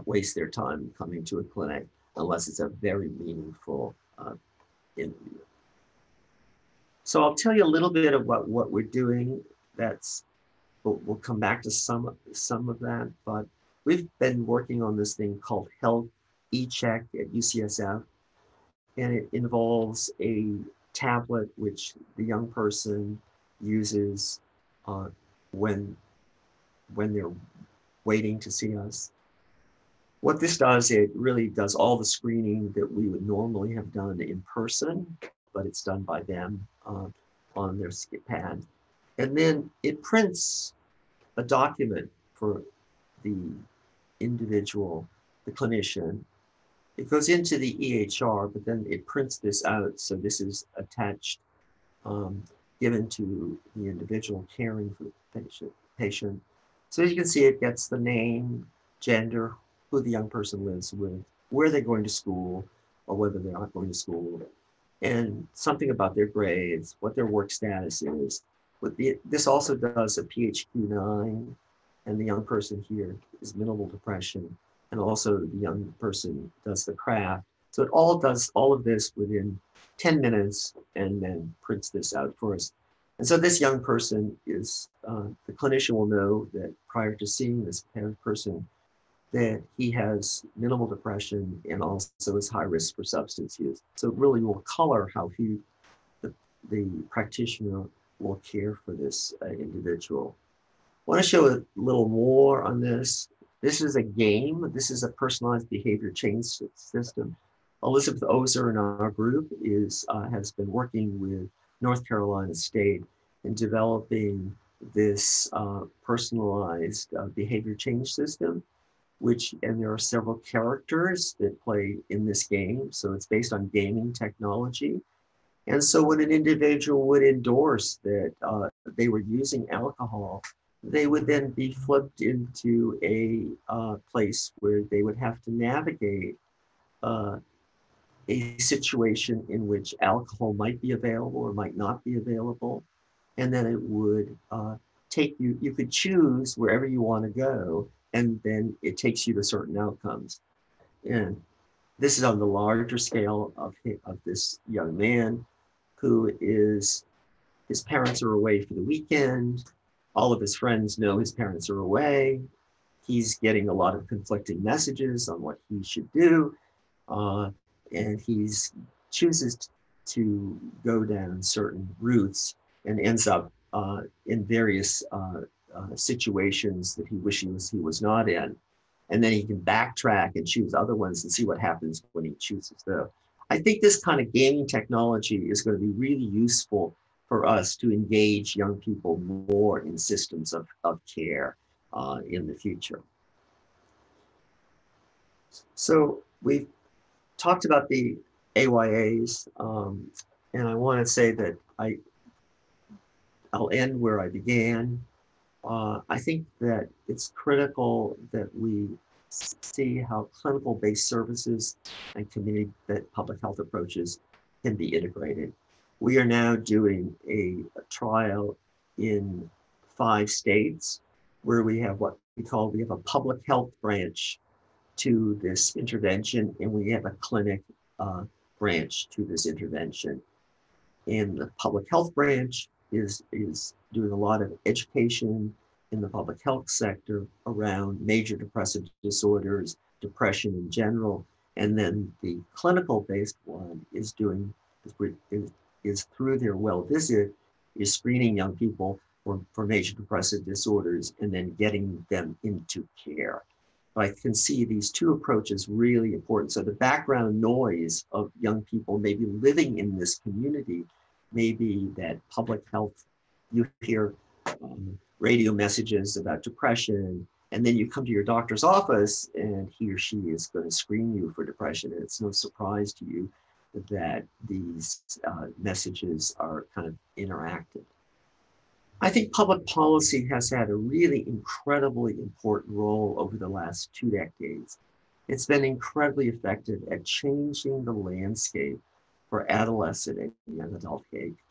waste their time coming to a clinic unless it's a very meaningful uh, interview. So I'll tell you a little bit about what we're doing. That's we'll, we'll come back to some some of that, but we've been working on this thing called Health eCheck at UCSF, and it involves a tablet which the young person uses uh, when when they're waiting to see us. what this does, it really does all the screening that we would normally have done in person, but it's done by them uh, on their skip pad. And then it prints a document for the individual, the clinician. It goes into the EHR, but then it prints this out. So this is attached, um, given to the individual caring for the patient. patient. So as you can see, it gets the name, gender, who the young person lives with, where they're going to school, or whether they're not going to school, and something about their grades, what their work status is. But the, this also does a PHQ-9, and the young person here is minimal depression, and also the young person does the CRAFFT. So it all does all of this within 10 minutes and then prints this out for us. And so this young person is, uh, the clinician will know that prior to seeing this person that he has minimal depression and also is high risk for substance use. So it really will color how he, the, the practitioner will care for this uh, individual. I want to show a little more on this. This is a game. This is a personalized behavior change system. Elizabeth Ozer in our group is uh, has been working with North Carolina State in developing this uh, personalized uh, behavior change system which, and there are several characters that play in this game. So it's based on gaming technology. And so when an individual would endorse that uh, they were using alcohol, they would then be flipped into a uh, place where they would have to navigate uh, a situation in which alcohol might be available or might not be available. And then it would uh, take you, you could choose wherever you want to go and then it takes you to certain outcomes. And this is on the larger scale of, of this young man who is, his parents are away for the weekend. All of his friends know his parents are away. He's getting a lot of conflicting messages on what he should do. Uh, and he chooses to go down certain routes and ends up uh, in various uh, uh, situations that he wishes he was not in. And then he can backtrack and choose other ones and see what happens when he chooses those. I think this kind of gaming technology is going to be really useful for us to engage young people more in systems of, of care uh, in the future. So we've talked about the AYAs, um, and I want to say that I, I'll end where I began uh, I think that it's critical that we see how clinical-based services and community public health approaches can be integrated. We are now doing a, a trial in five states where we have what we call, we have a public health branch to this intervention and we have a clinic uh, branch to this intervention. In the public health branch, is, is doing a lot of education in the public health sector around major depressive disorders, depression in general. And then the clinical based one is doing, is, is through their well visit, is screening young people for, for major depressive disorders and then getting them into care. I can see these two approaches really important. So the background noise of young people maybe living in this community maybe that public health, you hear um, radio messages about depression, and then you come to your doctor's office and he or she is going to screen you for depression. And it's no surprise to you that these uh, messages are kind of interactive. I think public policy has had a really incredibly important role over the last two decades. It's been incredibly effective at changing the landscape for adolescent and young adult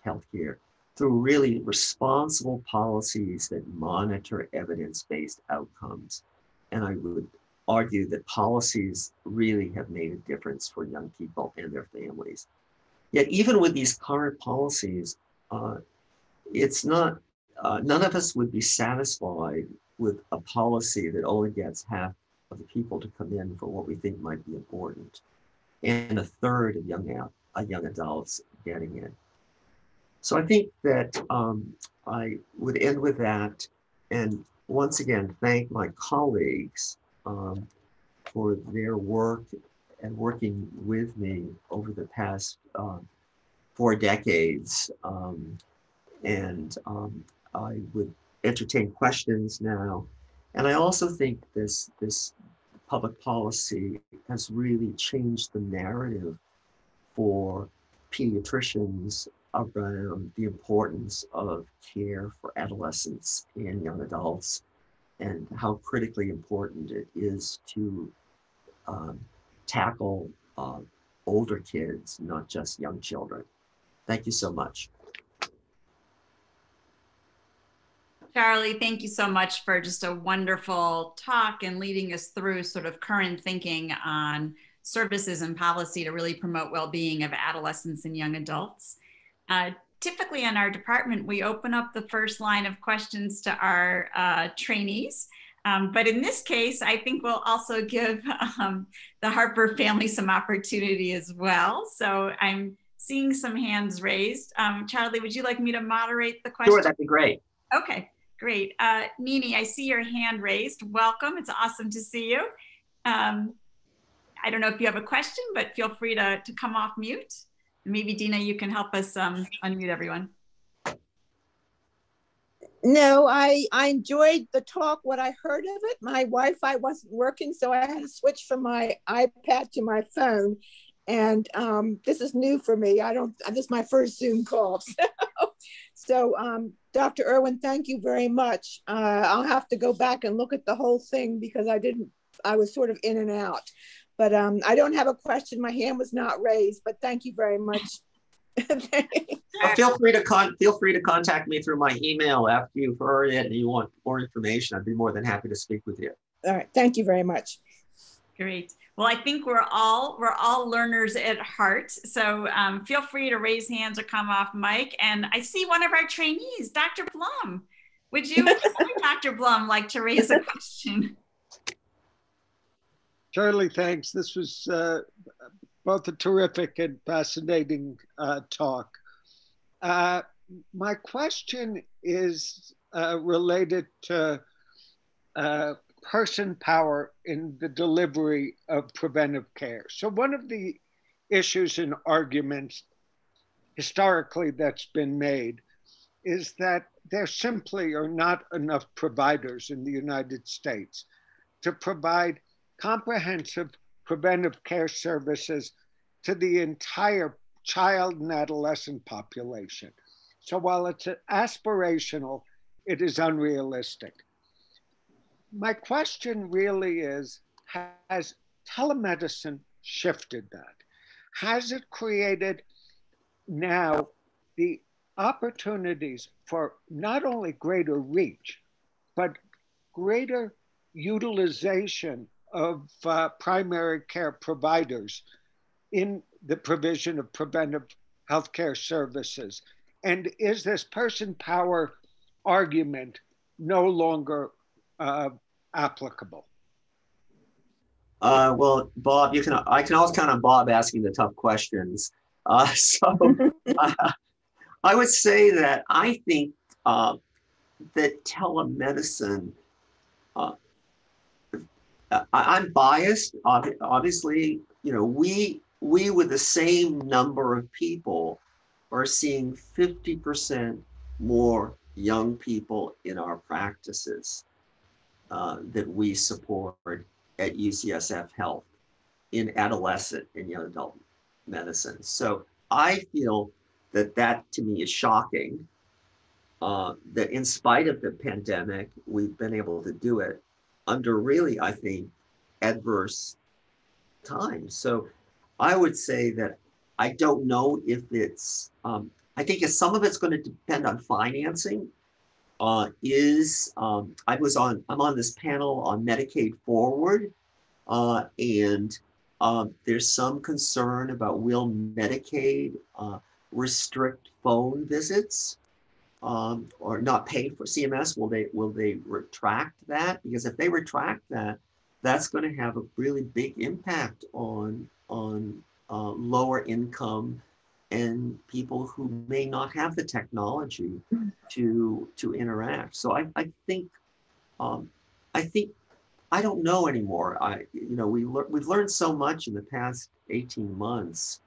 health care through really responsible policies that monitor evidence-based outcomes. And I would argue that policies really have made a difference for young people and their families. Yet even with these current policies, uh, it's not, uh, none of us would be satisfied with a policy that only gets half of the people to come in for what we think might be important and a third of young uh, young adults getting in. So I think that um, I would end with that and once again thank my colleagues um, for their work and working with me over the past um, four decades. Um, and um, I would entertain questions now. And I also think this, this public policy has really changed the narrative for pediatricians around the importance of care for adolescents and young adults and how critically important it is to um, tackle uh, older kids, not just young children. Thank you so much. Charlie, thank you so much for just a wonderful talk and leading us through sort of current thinking on services and policy to really promote well-being of adolescents and young adults. Uh, typically in our department, we open up the first line of questions to our uh, trainees. Um, but in this case, I think we'll also give um, the Harper family some opportunity as well. So I'm seeing some hands raised. Um, Charlie, would you like me to moderate the question? Sure, that'd be great. Okay, great. Uh, Nini, I see your hand raised. Welcome. It's awesome to see you. Um, I don't know if you have a question, but feel free to, to come off mute. Maybe Dina, you can help us um, unmute everyone. No, I, I enjoyed the talk, what I heard of it. My Wi-Fi wasn't working, so I had to switch from my iPad to my phone. And um, this is new for me. I don't, this is my first Zoom call. <laughs> so um, Dr. Irwin, thank you very much. Uh, I'll have to go back and look at the whole thing because I didn't, I was sort of in and out. But um, I don't have a question. My hand was not raised, but thank you very much. <laughs> feel free to con feel free to contact me through my email after you've heard it and you want more information. I'd be more than happy to speak with you. All right. Thank you very much. Great. Well, I think we're all we're all learners at heart. So um, feel free to raise hands or come off mic. And I see one of our trainees, Dr. Blum. Would you, <laughs> Dr. Blum, like to raise a question? Charlie, thanks. This was uh, both a terrific and fascinating uh, talk. Uh, my question is uh, related to uh, person power in the delivery of preventive care. So, one of the issues and arguments historically that's been made is that there simply are not enough providers in the United States to provide comprehensive preventive care services to the entire child and adolescent population. So while it's aspirational, it is unrealistic. My question really is Has telemedicine shifted that? Has it created now the opportunities for not only greater reach, but greater utilization of uh, primary care providers in the provision of preventive healthcare services? And is this person power argument no longer uh, applicable? Uh, well, Bob, you can I can always count on Bob asking the tough questions. Uh, <laughs> so <laughs> uh, I would say that I think uh, that telemedicine uh, I, am biased. Obviously, you know, we we with the same number of people are seeing 50% more young people in our practices uh, that we support at UCSF Health in adolescent and young adult medicine. So I feel that that to me is shocking. Uh, that in spite of the pandemic, we've been able to do it under really, I think, adverse times. So I would say that I don't know if it's, um, I think if some of it's going to depend on financing. Uh, is um, I was on, I'm on this panel on Medicaid Forward, uh, and um, there's some concern about will Medicaid uh, restrict phone visits um, or not pay for CMS? Will they will they retract that? Because if they retract that, that's going to have a really big impact on on uh, lower income and people who may not have the technology to to interact. So I, I think um, I think I don't know anymore. I, you know, we le- we've learned so much in the past 18 months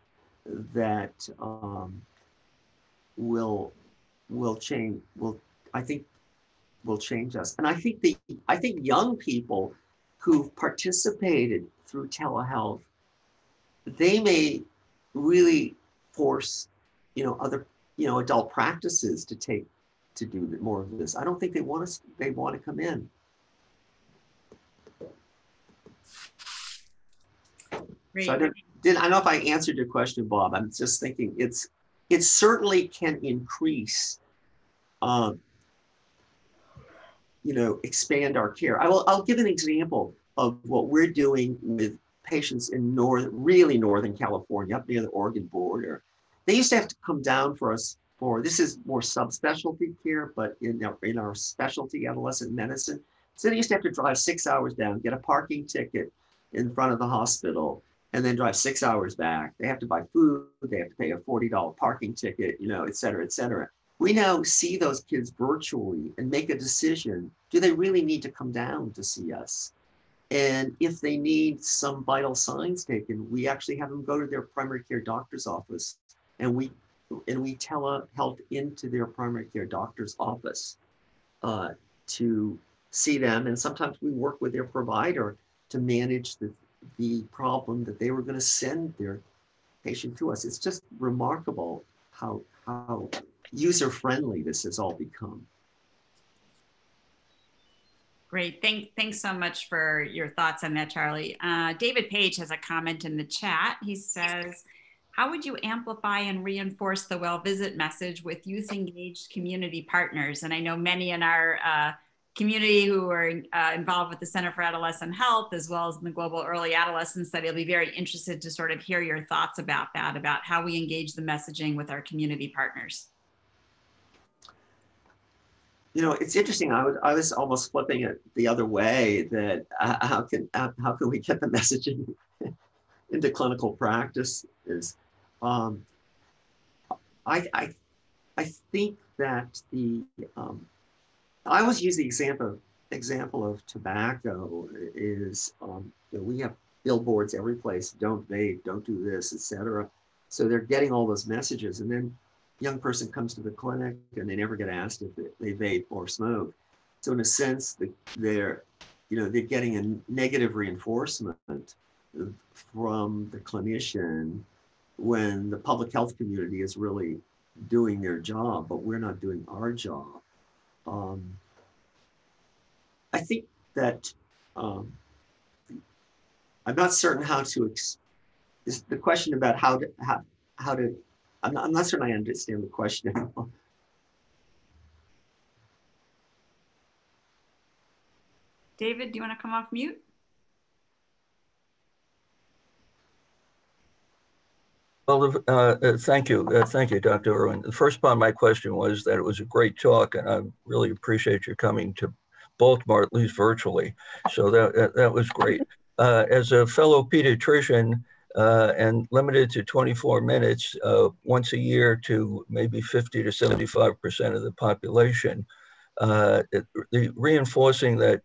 that um, will will change. Will I think will change us. And I think the I think young people who've participated through telehealth, they may really force, you know, other you know adult practices to take to do more of this. I don't think they want to they want to come in. Great. So I don't, did I don't know if I answered your question, Bob. I'm just thinking it's it certainly can increase, um, you know, expand our care. I will. I'll give an example of what we're doing with patients in north, really northern California, up near the Oregon border. They used to have to come down for us for this is more subspecialty care, but in our, in our specialty adolescent medicine. So they used to have to drive six hours down, get a parking ticket in front of the hospital, and then drive six hours back. They have to buy food, they have to pay a $40 parking ticket, you know, et cetera, et cetera. We now see those kids virtually and make a decision. Do they really need to come down to see us? And if they need some vital signs taken, we actually have them go to their primary care doctor's office and we and we telehealth into their primary care doctor's office uh, to see them. And sometimes we work with their provider to manage the the problem that they were going to send their patient to us. It's just remarkable how, how user friendly this has all become. Great. Thank, thanks so much for your thoughts on that, Charlie. Uh, David Paige has a comment in the chat. He says, how would you amplify and reinforce the well visit message with youth engaged community partners? And I know many in our uh, community who are uh, involved with the Center for Adolescent Health, as well as in the Global Early Adolescent Study, will be very interested to sort of hear your thoughts about that, about how we engage the messaging with our community partners. You know, it's interesting. I was I was almost flipping it the other way. That uh, how can uh, how can we get the <laughs> messaging into clinical practice? Is um, I I I think that the um, I always use the example example of tobacco is um, you know, we have billboards every place, don't vape, don't do this, etc. So they're getting all those messages, and then young person comes to the clinic and they never get asked if they vape or smoke. So in a sense, they're you know they're getting a negative reinforcement from the clinician when the public health community is really doing their job, but we're not doing our job. Um, I think that um, I'm not certain how to. Ex- is the question about how to how, how to. I'm not, I'm not certain I understand the question. David, do you want to come off mute? Well, uh, uh, thank you. Uh, thank you, Dr. Irwin. The first part of my question was that it was a great talk, and I really appreciate you coming to Baltimore, at least virtually. So that, that, that was great. Uh, as a fellow pediatrician uh, and limited to 24 minutes uh, once a year to maybe 50 to 75% of the population, it, the reinforcing that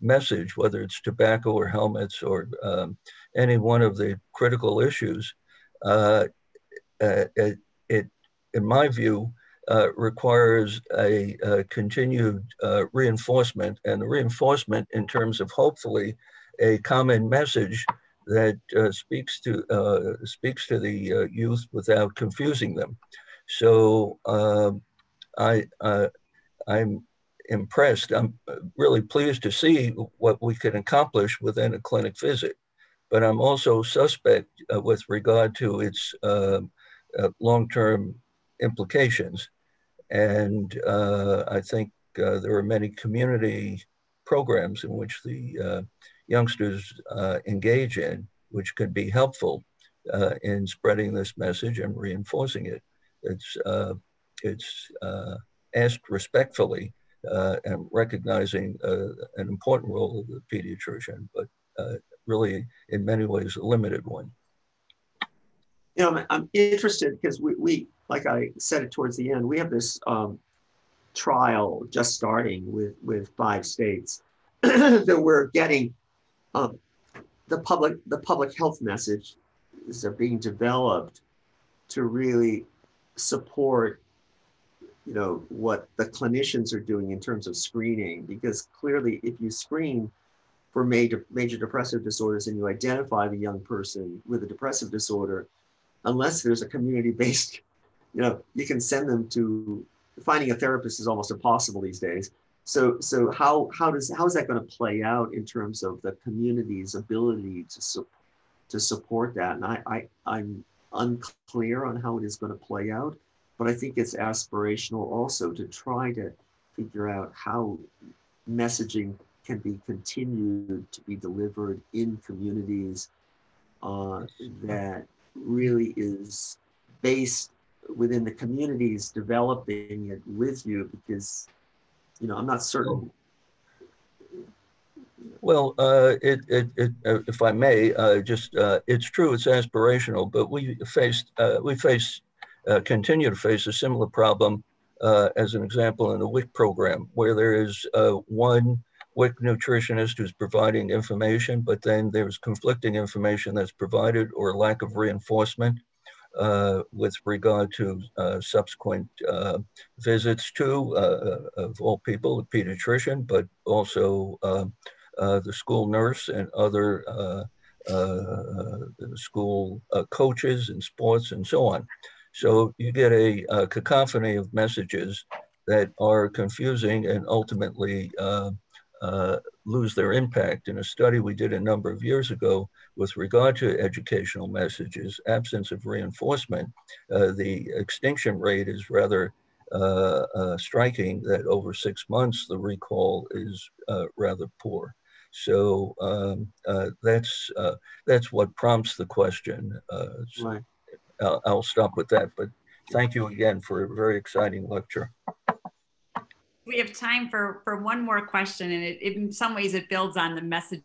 message, whether it's tobacco or helmets or um, any one of the critical issues, uh, uh, it, it, in my view, uh, requires a, a continued uh, reinforcement. And the reinforcement in terms of hopefully a common message that uh, speaks to uh, speaks to the youth without confusing them. So um, I I'm impressed. I'm really pleased to see what we can accomplish within a clinic visit but I'm also suspect uh, with regard to its uh, uh, long-term implications. And uh, I think uh, there are many community programs in which the uh, youngsters engage in, which could be helpful uh, in spreading this message and reinforcing it. It's, uh, it's uh, asked respectfully and recognizing an important role of the pediatrician, but really, in many ways, a limited one. You know, I'm, interested because we, we, like I said it towards the end, we have this um, trial just starting with with five states, <clears throat> that we're getting um, the public the public health message is being developed to really support you know what the clinicians are doing in terms of screening. Because clearly if you screen for major major depressive disorders and you identify the young person with a depressive disorder unless there's a community based <laughs> you know you can send them to finding a therapist is almost impossible these days so so how how does how is that going to play out in terms of the community's ability to su- to support that? And i i i'm unclear on how it is going to play out but I think it's aspirational also to try to figure out how messaging can be continued to be delivered in communities uh, that really is based within the communities developing it with you because you know i'm not certain. Well, uh, it, it, it, uh, if I may, uh, just uh, it's true, it's aspirational, but we faced uh, we face uh, continue to face a similar problem as an example in the WIC program, where there is one WIC nutritionist who's providing information, but then there's conflicting information that's provided or lack of reinforcement with regard to uh, subsequent uh, visits to, of all people, the pediatrician, but also the school nurse and other school coaches and sports and so on. So you get a, a cacophony of messages that are confusing and ultimately uh, uh, lose their impact. In a study we did a number of years ago with regard to educational messages, absence of reinforcement, uh, the extinction rate is rather uh, uh, striking that over six months the recall is uh, rather poor. So um, that's that's what prompts the question. right. I'll, I'll stop with that. But thank you again for a very exciting lecture. We have time for, for one more question, and it, in some ways it builds on the message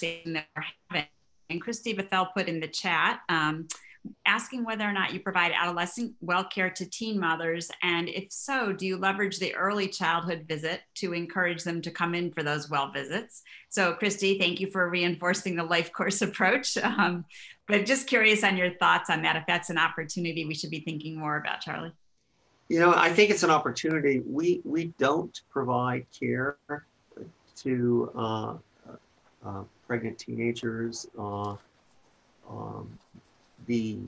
that we're having. And Christy Bethell put in the chat, um, asking whether or not you provide adolescent well care to teen mothers. And if so, do you leverage the early childhood visit to encourage them to come in for those well visits? So, Christy, thank you for reinforcing the life course <laughs> approach. Um, but just curious on your thoughts on that, if that's an opportunity we should be thinking more about, Charlie. You know, I think it's an opportunity. We we don't provide care to uh, uh, pregnant teenagers. Uh, um, the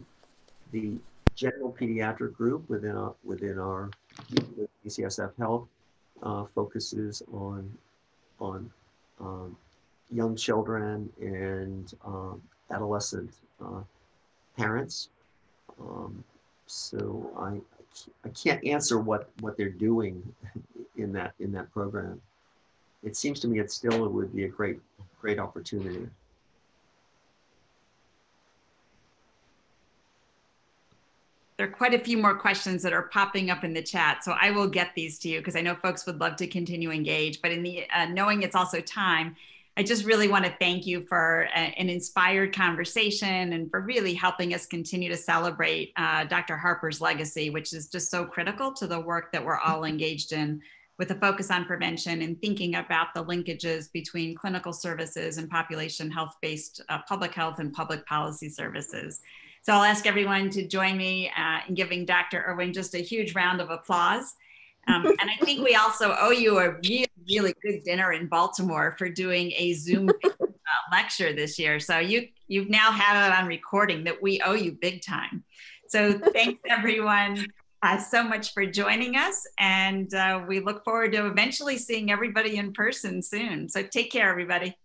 the general pediatric group within our within our UCSF Health uh, focuses on on um, young children and um, adolescent uh, parents. Um, so I I can't answer what what they're doing in that in that program. It seems to me it still would be a great great opportunity. there are quite a few more questions that are popping up in the chat. So I will get these to you because I know folks would love to continue engage. But in the uh, knowing it's also time, I just really want to thank you for a, an inspired conversation and for really helping us continue to celebrate uh, Dr. Harper's legacy, which is just so critical to the work that we're all engaged in with a focus on prevention and thinking about the linkages between clinical services and population health based uh, public health and public policy services. So I'll ask everyone to join me uh, in giving Dr. Irwin just a huge round of applause. Um, and I think we also owe you a really, really good dinner in Baltimore for doing a Zoom uh, lecture this year. So you you've now had it on recording that we owe you big time. So thanks everyone uh, so much for joining us, and uh, we look forward to eventually seeing everybody in person soon. So take care, everybody.